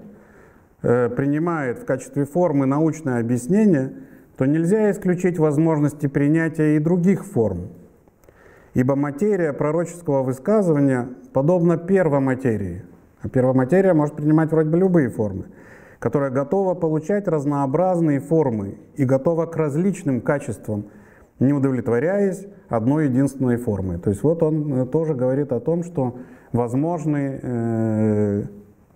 э, принимает в качестве формы научное объяснение, то нельзя исключить возможности принятия и других форм. Ибо материя пророческого высказывания подобна первоматерии. А первоматерия может принимать вроде бы любые формы, которая готова получать разнообразные формы и готова к различным качествам, не удовлетворяясь одной единственной формой. То есть вот он э, тоже говорит о том, что возможны, э,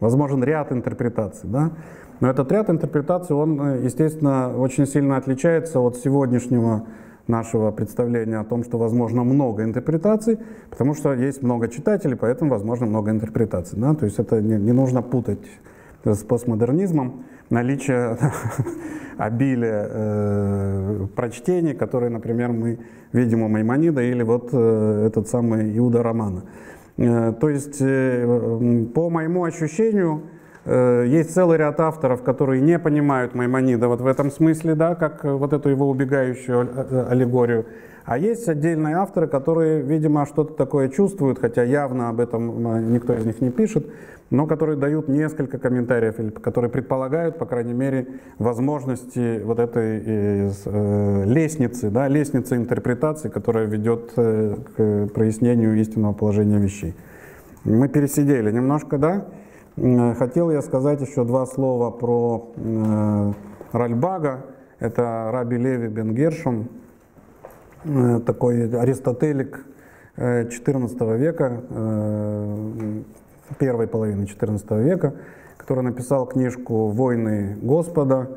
возможен ряд интерпретаций. Да? Но этот ряд интерпретаций, он, э, естественно, очень сильно отличается от сегодняшнего нашего представления о том, что возможно много интерпретаций, потому что есть много читателей, поэтому возможно много интерпретаций. Да? То есть это не, не нужно путать с постмодернизмом наличие обилия э, прочтений, которые, например, мы видим у Маймонида или вот э, этот самый Иуда Романа. Э, то есть, э, по моему ощущению, есть целый ряд авторов, которые не понимают Маймонида вот в этом смысле, да, как э, вот эту его убегающую э, аллегорию. А есть отдельные авторы, которые, видимо, что-то такое чувствуют, хотя явно об этом никто из них не пишет, но которые дают несколько комментариев, или которые предполагают, по крайней мере, возможности вот этой э, лестницы, да, лестницы интерпретации, которая ведет э, к прояснению истинного положения вещей. Мы пересидели немножко, да? Хотел я сказать еще два слова про э, Ральбага. Это Раби Леви Бен Гершум, э, такой аристотелик XIV э, века, первой половины XIV века, который написал книжку «Войны Господа»,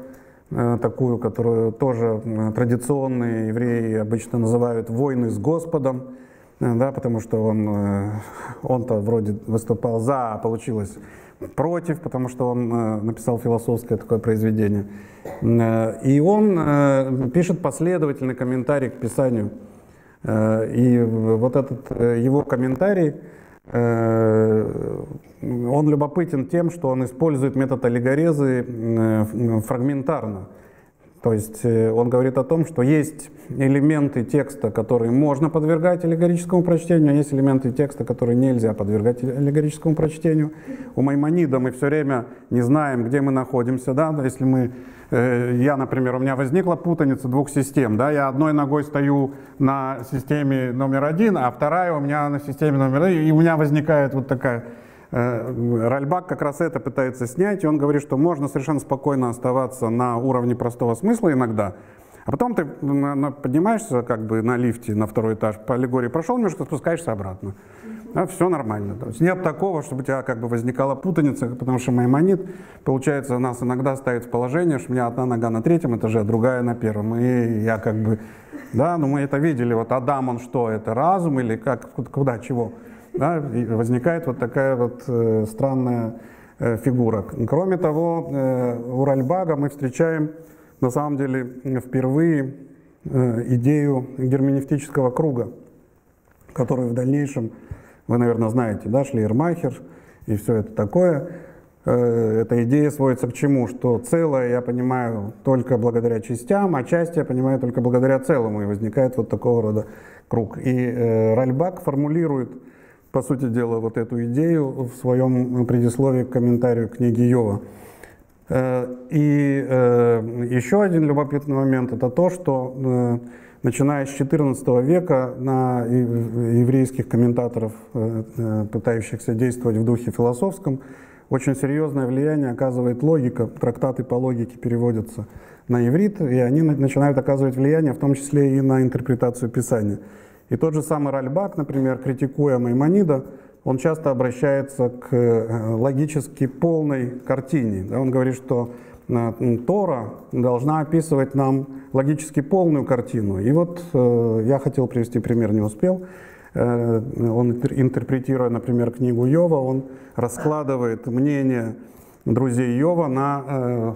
такую, которую тоже традиционные евреи обычно называют «Войны с Господом», да, потому что он, он-то вроде выступал за, а получилось против, потому что он э, написал философское такое произведение. Э, и он э, пишет последовательный комментарий к Писанию. И вот этот его комментарий, он любопытен тем, что он использует метод аллегорезы фрагментарно. То есть э, он говорит о том, что есть элементы текста, которые можно подвергать аллегорическому прочтению, а есть элементы текста, которые нельзя подвергать аллегорическому прочтению. У Маймонида мы все время не знаем, где мы находимся. Да? Если мы, э, я, например, у меня возникла путаница двух систем. Да? Я одной ногой стою на системе номер один, а вторая у меня на системе номер один, и у меня возникает вот такая Ральбак как раз это пытается снять, и он говорит, что можно совершенно спокойно оставаться на уровне простого смысла иногда, а потом ты поднимаешься как бы на лифте на второй этаж, по аллегории прошел немножко, спускаешься обратно. Да, все нормально. То есть нет такого, чтобы у тебя как бы возникала путаница, потому что Маймонит, получается, нас иногда ставит в положение, что у меня одна нога на третьем этаже, а другая на первом. И я как бы, да, ну мы это видели, вот Адам, он что, это разум или как, куда, чего? Да, возникает вот такая вот э, странная э, фигура. Кроме того, э, у Ральбага мы встречаем на самом деле впервые идею герменевтического круга, который в дальнейшем, вы, наверное, знаете, да, Шлейермахер и все это такое. Эта идея сводится к чему? Что целое я понимаю только благодаря частям, а части я понимаю только благодаря целому, и возникает вот такого рода круг. И Ральбак формулирует по сути дела, вот эту идею в своем предисловии к комментарию книги Йова. Э, и э, еще один любопытный момент – это то, что э, начиная с XIV века на еврейских комментаторов, пытающихся действовать в духе философском, очень серьезное влияние оказывает логика. Трактаты по логике переводятся на иврит, и они начинают оказывать влияние, в том числе и на интерпретацию Писания. И тот же самый Ральбак, например, критикуя Маймонида, он часто обращается к э, логически полной картине. Он говорит, что э, Тора должна описывать нам логически полную картину. И вот э, я хотел привести пример, не успел. Он, интерпретируя, например, книгу Йова, он раскладывает мнение друзей Йова на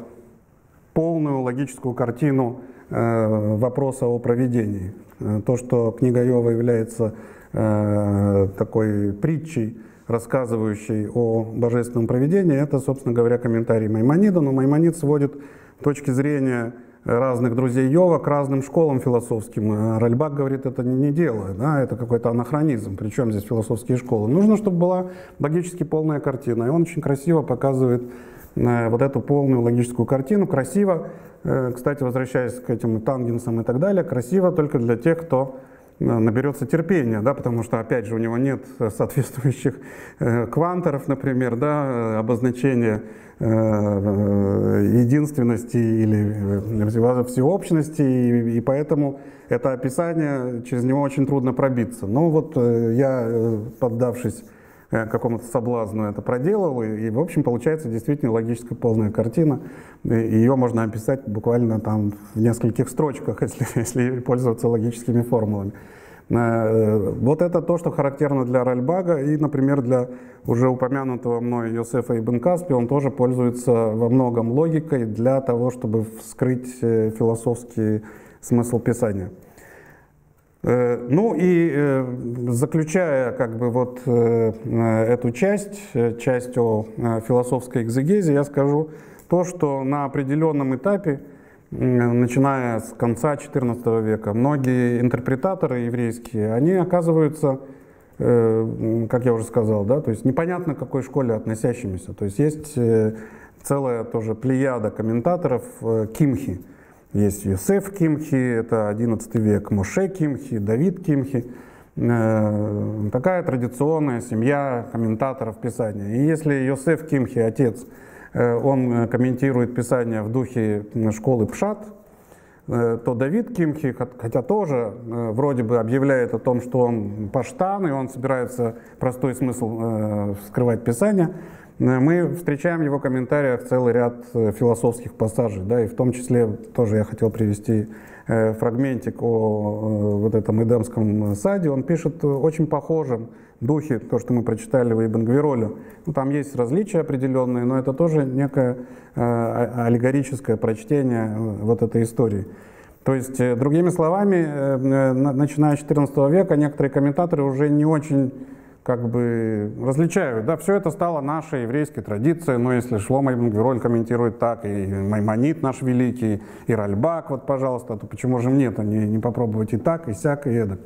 полную логическую картину вопроса о проведении. Э, то, что книга Йова является э, такой притчей, рассказывающей о божественном проведении, это, собственно говоря, комментарий Маймонида, но Маймонид сводит точки зрения разных друзей Йова к разным школам философским. А Ральбак говорит, это не, дело, да, это какой-то анахронизм. Причем здесь философские школы? Нужно, чтобы была логически полная картина. И он очень красиво показывает э, вот эту полную логическую картину. Красиво, э, кстати, возвращаясь к этим тангенсам и так далее, красиво только для тех, кто э, наберется терпения, да, потому что, опять же, у него нет соответствующих э, кванторов, например, да, обозначения единственности или всеобщности, и, поэтому это описание, через него очень трудно пробиться. Но вот я, поддавшись какому-то соблазну, это проделал, и, в общем, получается действительно логическая полная картина. Ее можно описать буквально там в нескольких строчках, если, если пользоваться логическими формулами. Э, вот это то, что характерно для Ральбага и, например, для уже упомянутого мной Йосефа Ибн Каспи, он тоже пользуется во многом логикой для того, чтобы вскрыть э, философский смысл Писания. Э, ну и заключая как бы вот эту часть, часть о философской экзегезе, я скажу то, что на определенном этапе начиная с конца XIV века. Многие интерпретаторы еврейские, они оказываются, э, как я уже сказал, да, то есть непонятно к какой школе относящимися. То есть есть э, целая тоже плеяда комментаторов э, Кимхи. Есть Йосеф Кимхи, это XI век, Моше Кимхи, Давид Кимхи. Такая традиционная семья комментаторов Писания. И если Йосеф Кимхи, отец, Э, он э, комментирует Писание в духе школы Пшат, э, то Давид Кимхи, хотя тоже вроде бы объявляет о том, что он паштан, и он собирается простой смысл скрывать Писание, мы встречаем в его комментариях целый ряд философских пассажей, да, и в том числе тоже я хотел привести фрагментик о вот этом Эдемском саде. Он пишет очень похожим духе, то, что мы прочитали в Ибн Гвироле. Ну, там есть различия определенные, но это тоже некое э, аллегорическое прочтение э, вот этой истории. То есть, э, другими словами, э, э начиная с XIV века, некоторые комментаторы уже не очень как бы различают. Да, все это стало нашей еврейской традицией, но если Шлома Ибн Гвироль комментирует так, и Маймонит наш великий, и Ральбак, вот, пожалуйста, то почему же мне-то не, не попробовать и так, и сяк, и эдак.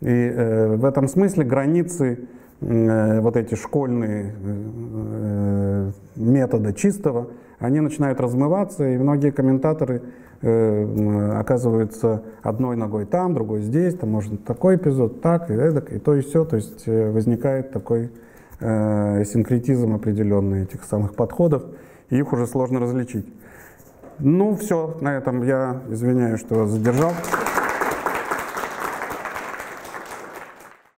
И э, в этом смысле границы э, вот эти школьные э, метода чистого, они начинают размываться, и многие комментаторы э, оказываются одной ногой там, другой здесь, там может такой эпизод, так, и эдак, и то, и все. То есть э, возникает такой э, синкретизм определенный этих самых подходов, и их уже сложно различить. Ну, все, на этом я извиняюсь, что задержал.